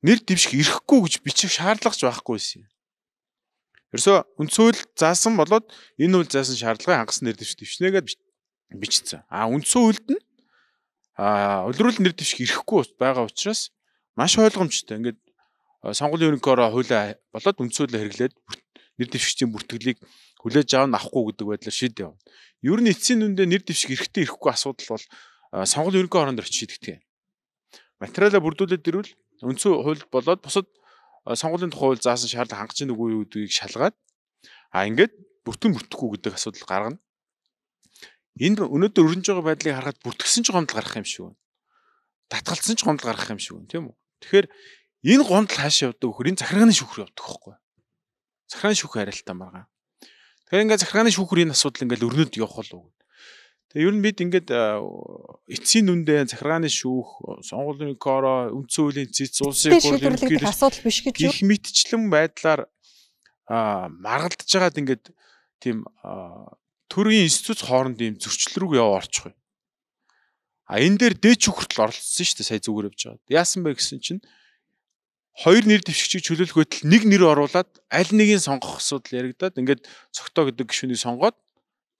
нэр дэвших эрхгүй гэж бичих шаардлагач байхгүй байсан юм. Ерөөсөө үндсүүл заасан болоод энэ үйл заасан шаардлагын хангасан нэр дэвш дэвшнэгээд бичсэн. А үндсэн үйлд нь а улируулын нэр дэвших ирэхгүй байгаа учраас маш ойлгомжтой. Ингээд сонгуулийн ерөнхөөрөө хуулиа болоод үндсүүлээ хэрэглээд нэр дэвшигчийн бүртгэлийг хүлээж авах нь авахгүй гэдэг байдлаар шийд явна. Ер нь эцсийн нүндээ нэр дэвших эрэхтэй ирэхгүй асуудал бол сонгуулийн ерөнхий хооронд орчиж шийдэгдэг. Материалаа бүрдүүлээд ирвэл үндсэн хууль болоод бусад сонгуулийн тухай хууль заасан шаардлага хангаж ийн үгүй юу гэдгийг шалгаад а ингээд бүртгэн бүртгэхгүй гэдэг асуудал гаргана. Энд өнөөдөр өрнөж байгаа байдлыг харахад бүртгэсэн ч гомдол гарах юм шиг байна. Татгалцсан ч гомдол гарах юм шиг байна тийм үү? Тэгэхээр энэ гомдол хаашаа явдаг вөхөр энэ захиргааны шүүхрээ явдаг байхгүй. Захиргааны шүүх харилцаа маргаа. Тэгэхээр ингээд захиргааны шүүхэр энэ асуудал ингээд өрнөд явах болов. Тэгээ ер нь бид ингээд эцсийн нүндээ захиргааны шүүх, сонгуулийн коро, үндсэн хуулийн цэц, улсын хурлын ерөнхийлөх асуудал биш гэж? Их мэтчлэн байдлаар маргалдж байгаад ингээд тийм төрийн институт хооронд ийм зөрчил рүү яваа орчих юм. А энэ дээр дээч хүртэл оролцсон шүү дээ сая зүгээр явж байгаа. Яасан бэ гэсэн чинь хоёр нэр дэвшигчийг чөлөөлөх байтал нэг нэр оруулаад аль нэгийг сонгох асуудал яригадаад ингээд цогтоо гэдэг гишүүнийг сонгоод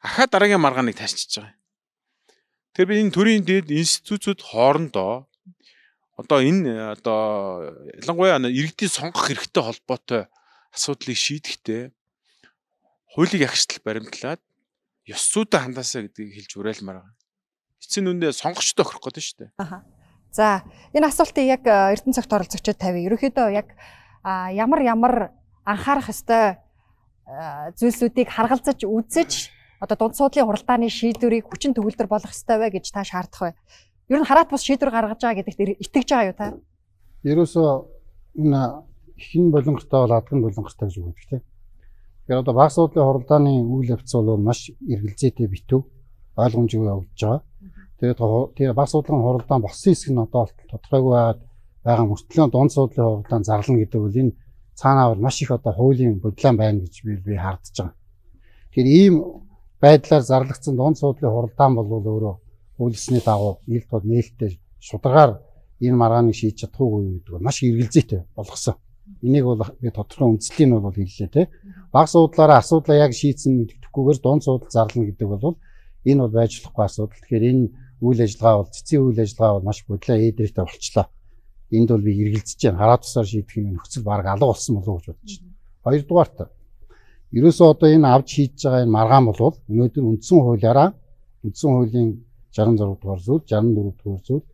ахаа дараагийн маргааныг таашчиж байгаа. Тэр би энэ төрийн дээд институтууд хоорондоо одоо энэ одоо ялангуяа иргэдийн сонгох хэрэгтэй холбоотой асуудлыг шийдэхдээ хуулийг ягштал баримтлаад ёс зүйтэй хандаасаа гэдгийг хэлж уриалмаар байгаа эцсийн үндэ сонгогчтой охирох гэдэг шүү дээ. Аха. За энэ асуултыг яг Эрдэнэ цагт оролцогчдод тавь. Ерөнхийдөө яг ямар ямар анхаарах ёстой зүйлсүүдийг харгалзаж үзэж одоо дунд суудлын хуралдааны шийдвэрийг хүчин төгөлдөр болгох ёстой вэ гэж та шаардах бай. Ер нь хараат бус шийдвэр гаргаж байгаа гэдэгт итгэж байгаа юу та? Ерөөсөө энэ хин болонгортой бол адгын болонгортой гэж үгдэг Тэгэхээр одоо баг суудлын хуралдааны үйл явц бол маш эргэлзээтэй битүү ойлгомжгүй явагдаж байгаа. Тэгээд тэр баг суудлын хуралдаан болсон хэсэг нь одоо тодорхойгүй байгаа мөртлөө дунд суудлын хуралдаан зарлана гэдэг бол энэ цаанаавар маш их одоо хуулийн бодлон байна гэж би би хардж байгаа. Тэгэхээр ийм байдлаар зарлагдсан дунд суудлын хуралдаан бол өөрөө хуулисны дагуу нийлд бол нээлттэй шударгаар энэ маргааныг шийдэж чадахгүй гэдэг нь маш эргэлзээтэй болгосон. Энийг бол би тодорхой үндслийг нь бол хэллээ те. Баг суудлаараа асуудлаа яг шийдсэн мэддэхгүйгээр дунд суудал зарлана гэдэг бол энэ бол байж болохгүй асуудал. Тэгэхээр энэ үйл ажиллагаа бол цэцгийн үйл ажиллагаа бол маш бодлоо ээдрэгтэй болчлоо. Энд бол би эргэлзэж байна. Хараа тусаар шийдэх юм нөхцөл баг алга болсон болов уу гэж бодож байна. Хоёрдугаарт ерөөсөө одоо энэ авч хийж байгаа энэ маргаан бол өнөөдөр үндсэн хуулиараа үндсэн хуулийн 66 дугаар зүйл 64 дугаар зүйл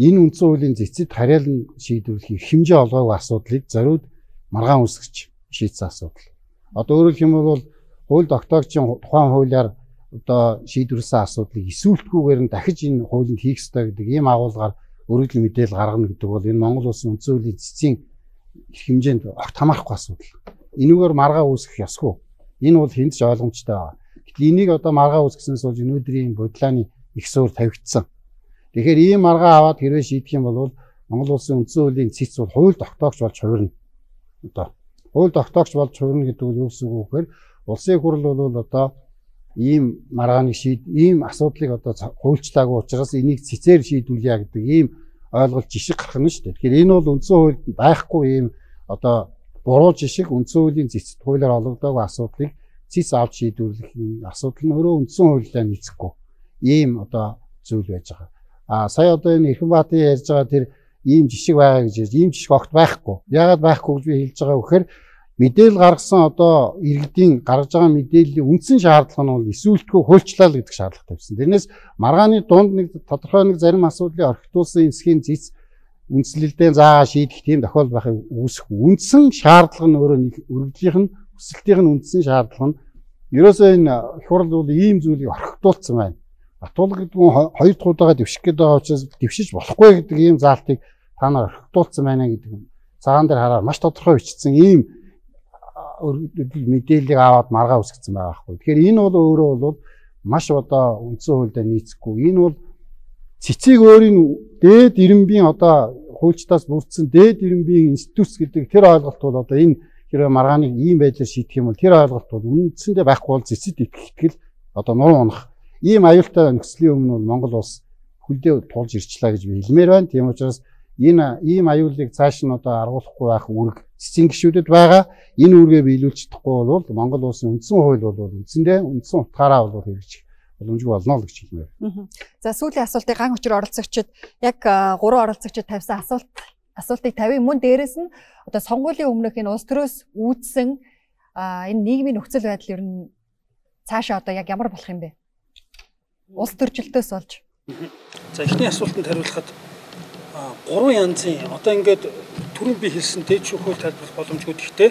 энэ үндсэн хуулийн цэцэд хариалан шийдвэрлэх хэмжээ олгоогүй асуудлыг зориуд маргаан үүсгэж шийдсэн асуудал. Одоо өөрөөр хэлбэл хууль тогтоогчийн тухайн хуулиар одоо шийдвэрлсэн асуудлыг эсвэлтгүйгээр нь дахиж энэ хуулинд хийх ёстой гэдэг ийм агуулгаар өргөдөл мэдээлэл гаргана гэдэг бол энэ Монгол улсын үндсэн хуулийн цэцгийн хэмжээнд огт хамаарахгүй асуудал. Энүүгээр маргаа үүсгэх ёсгүй. Энэ бол хүнд ч ойлгомжтой. Гэтэл энийг одоо маргаа үүсгэснээс болж өнөөдрийн бодлооны их суур тавигдсан. Тэгэхээр ийм маргаа аваад хэрвээ шийдэх юм бол Монгол улсын үндсэн хуулийн цэц бол хууль тогтоогч болж хувирна. Одоо хууль тогтоогч болж хувирна гэдэг нь юу гэсэн үг вэ гэхээр улсын хурл бол одоо ийм маргааныг шийд ийм асуудлыг одоо хуульчлаагүй учраас энийг цэцээр шийдүүлье гэдэг ийм ойлголт жишг гарах нь шүү дээ. Тэгэхээр энэ бол үндсэн хуульд байхгүй ийм одоо буруу жишг үндсэн хуулийн цэцэд хуулиар олгодоогүй асуудлыг цэц авч шийдвэрлэх асуудал нь өөрөө үндсэн хуулиудаа нийцэхгүй ийм одоо зүйл байж байгаа. А сая одоо энэ Эрхэнбаатарын ярьж байгаа тэр ийм жишг байгаа гэж ярьж ийм жишг огт байхгүй. Яагаад байхгүй гэж би хэлж байгаа вэхээр мэдээлэл гаргасан одоо иргэдийн гаргаж байгаа мэдээллийн үндсэн шаардлага нь бол эсвэлтгүй хуульчлал гэдэг шаардлага тавьсан. Тэрнээс маргааны дунд нэг тодорхой нэг зарим асуудлыг орхитуулсан энсхийн зэц үндслэлдээ заагаа шийдэх тийм тохиолдол байхыг үүсэх үндсэн шаардлага нь өөрөө өргөдлийнх нь өсөлтийнх нь үндсэн шаардлага нь ерөөсөө энэ хурал бол ийм зүйлийг орхитуулсан байна. Батуулга гэдэг нь хоёр дахь удаага дэвших гэдэг учраас дэвшиж болохгүй гэдэг ийм заалтыг та нар орхитуулсан байна гэдэг нь цагаан дээр хараад маш тодорхой бичсэн ийм мэдээллийг аваад маргаа үсгэсэн байгаа байхгүй. Тэгэхээр энэ бол өөрөө бол маш одоо үндсэн хуульдаа нийцэхгүй. Энэ бол цэцэг өөрийн дээд ирэмбийн одоо хуульчдаас бүрдсэн дээд ирэмбийн институт гэдэг тэр ойлголт бол одоо энэ хэрэг маргааныг ийм байдлаар шийдэх юм бол тэр ойлголт бол үндсэндээ байхгүй бол цэцэд итгэл одоо нуруу унах ийм аюултай нөхцөлийн өмнө Монгол улс хүлдээ тулж ирчлээ гэж би хэлмээр байна. Тийм учраас энэ ийм аюулыг цааш нь одоо аргуулахгүй байх үүрэг цэцэн гişүүдэд байгаа. Энэ үүргээ биелүүлж чадахгүй бол Монгол улсын үндсэн хууль бол үндсэндээ үндсэн утгаараа бол хэрэгжих боломжгүй болно л гэж хэлмээр. За сүүлийн асуултыг ган хүчээр оролцогчид яг гурван оролцогчид тавьсан асуулт асуултыг тавь мөн дээрэс нь одоо сонгуулийн өмнөх энэ улс төрөөс үүдсэн энэ нийгмийн нөхцөл байдал ер нь цаашаа одоо яг ямар болох юм бэ? Улс төржилтөөс болж. За эхний асуултанд хариулахад гурван янзын одоо ингээд түрүүн би хэлсэн дээд шүүх хууль тайлбарлах боломжгүй гэхдээ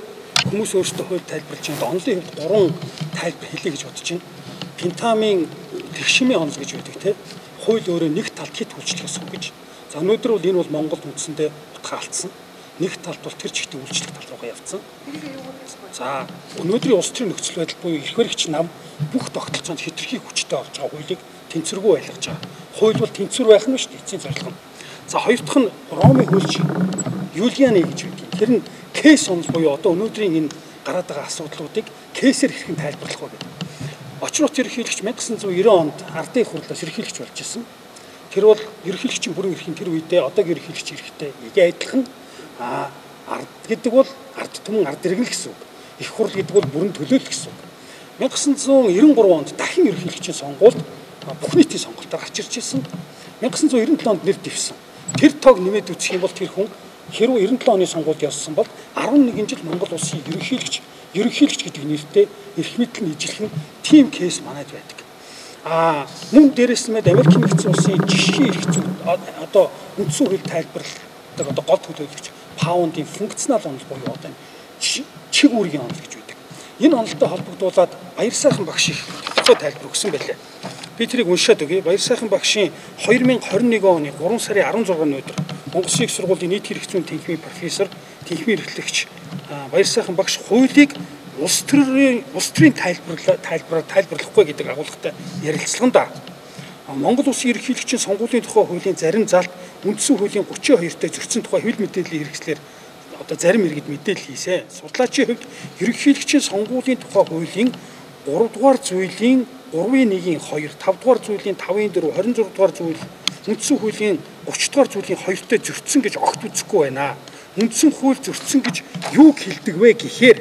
хүмүүс өөрсдөө хууль тайлбарлаж байгаа. Онлын хувьд гурван тайлбар хэлье гэж бодож байна. Пентамын тэгшмийн онц гэж байдаг те. Хууль өөрөө нэг талд хит үйлчлэх ёсгүй гэж. За өнөөдөр бол энэ бол Монголд үндсэндээ утгаалцсан. Нэг талд бол тэр чигтээ үйлчлэх тал руугаа явцсан. За өнөөдрийн улс төрийн нөхцөл байдал буюу эрх баригч нам бүх тогтолцоонд хэтэрхий хүчтэй болж байгаа хуулийг тэнцвэргүй байлгаж байгаа. Хууль бол тэнцвэр байх нь шүү дээ эцсийн зорилго нь. За хоёр дахь нь Роми хөлч Юлианы гэж байдаг. Тэр нь кейс онц буюу одоо өнөөдрийн энэ гараад байгаа асуудлуудыг кейсээр хэрхэн тайлбарлах вэ гэдэг. Очрот ерөнхийлөгч 1990 онд ардын хурлаас ерөнхийлөгч болж исэн. Тэр бол ерөнхийлөгчийн бүрэн эрхийн тэр үедээ одоогийн ерөнхийлөгч эрэхтэй игээ адилхан а ард гэдэг бол ард түмэн ард иргэн гэсэн үг. Их хурл гэдэг бол бүрэн төлөөлөл гэсэн үг. 1993 онд дахин ерөнхийлөгчийн сонгуульд бүх нийтийн сонголтоор гарч ирж ирсэн. 1997 онд нэр дэвсэн. Тэр тоог нэмээд үзэх юм бол тэр хүн хэрвээ 97 оны сонгуульд явсан бол 11 жил Монгол улсын ерөнхийлөгч ерөнхийлөгч гэдэг нэртэй эрх мэдэл нь ижилхэн тим кейс манайд байдаг. А мөн дээрэс нь Америк нэгдсэн улсын жишгийн эрх зүйн одоо үндсэн хууль тайлбарладаг одоо гол төлөөлөгч паундын функционал онол буюу одоо чиг үүргийн онол гэж байдаг. Энэ онолтой холбогдуулаад Баяр сайхан багш их тодорхой тайлбар өгсөн байлээ. Би тэрийг уншаад өгье. Баяр сайхан багшийн 2021 оны 3 сарын 16-ны өдөр Монгол их сургуулийн нийт хэрэг зүйн тэнхимийн профессор, тэнхимийн эрхлэгч Баяр сайхан багш хуулийг улс төрийн улс төрийн тайлбарлаа тайлбараар тайлбарлахгүй гэдэг агуулгатай ярилцлаган да. Монгол улсын ерөнхийлөгчийн сонгуулийн тухай хуулийн зарим залт үндсэн хуулийн 32-т зөрчсөн тухай хил мэдээллийн хэрэгслэр одоо зарим иргэд мэдээлэл хийсэн. Судлаачийн хувьд ерөнхийлөгчийн сонгуулийн тухай хуулийн 3 дугаар зүйлийн 3-1-ийн 2, 5 дугаар зүйлийн 5-ын 4, 26 дугаар зүйл үндсэн хуулийн 30 дугаар зүйлийн 2-т зөрчсөн гэж огт үзэхгүй байна. Үндсэн хууль зөрчсөн гэж юу хэлдэг вэ гэхээр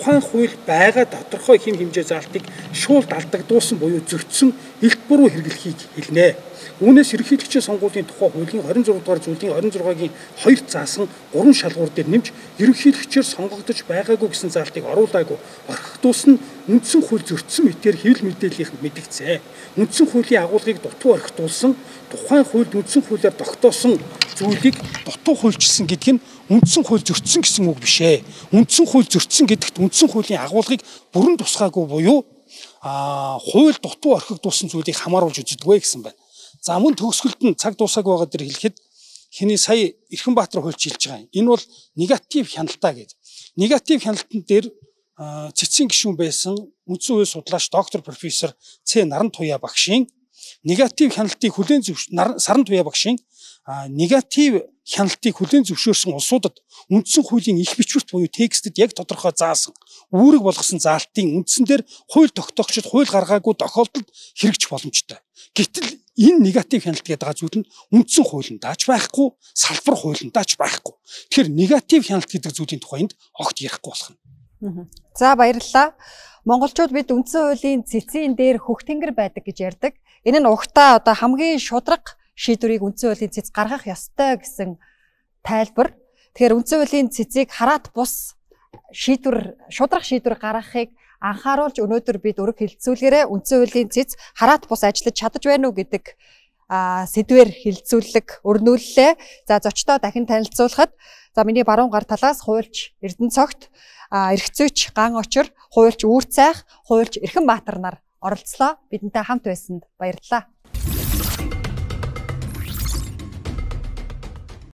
тухайн хууль байгаа тодорхой хэм хэмжээ заалтыг шууд алдагдуулсан буюу зөрчсөн илт буруу хэрэглэхийг хэлнэ. Үүнээс ерөнхийлөгчийн сонгуулийн тухай хуулийн 26 дугаар зүйлийн 26-гийн 2-т заасан гурван шалгуур дээр нэмж ерөнхийлөгчөөр сонгогдож байгаагүй гэсэн заалтыг оруулаагүй орхигдуулсан үндсэн хууль зөрчсөн мэтээр хэвлэл мэдээллийнх мэдгцээ. Үндсэн хуулийн агуулгыг дутуу орхигдуулсан тухайн хуульд үндсэн хуулиар тогтоосон зүйлийг дутуу хуульчилсан гэдэг нь үндсэн хууль зөрчсөн гэсэн үг биш ээ. Үндсэн хууль зөрчсөн гэдэгт үндсэн хуулийн агуулгыг бүрэн тусгаагүй буюу а хууль дутуу орхигдуулсан зүйлийг хамааруулж үздэг гэсэн байна. За мөн төгсгөлд нь цаг дуусааг байгаа дээр хэлэхэд хиний сая Эрхэнбаатар хуульч хэлж байгаа юм. Энэ бол негатив хяналтаа гэдэг. Негатив хяналтанд дээр цэцгийн гишүүн байсан үндсэн үе судлаач доктор профессор Ц Наран Туяа багшийн негатив хяналтыг хүлээн зөвш Саран Туяа багшийн негатив хяналтыг хүлээн зөвшөөрсөн улсуудад үндсэн хуулийн их бичвэрт буюу текстэд яг тодорхой заасан үүрэг болгосон заалтын үндсэн дээр хууль тогтоогчид хууль гаргаагүй тохиолдолд хэрэгжих боломжтой. Гэтэл энэ негатив хяналт гэдэг байгаа зүйл нь үндсэн хуулиндаач байхгүй, салбар хуулиндаач байхгүй. Тэгэхээр негатив хяналт гэдэг зүйлийн тухайд огт ярихгүй болох нь. За баярлалаа. Монголчууд бид үндсэн хуулийн цэцгийн дээр хөх тэнгэр байдаг гэж ярьдаг. Энэ нь угтаа одоо хамгийн шудраг шийдвэрийг үндсэн хуулийн цэц гаргах ёстой гэсэн тайлбар. Тэгэхээр үндсэн хуулийн цэцийг хараат бус шийдвэр шудрах шийдвэр гаргахыг анхааруулж өнөөдөр бид өрг хилцүүлгээрээ үндсэн хуулийн цэц хараат бус ажиллаж чадаж байна уу гэдэг сэдвэр хилцүүлэг өрнүүллээ. За зочдоо дахин танилцуулахад за миний баруун гар талаас хуульч Эрдэнэ цогт эргцөөч ган очир хуульч үүр цайх хуульч Эрхэн Баатар нар оролцлоо. Бидэнтэй хамт байсанд баярлалаа.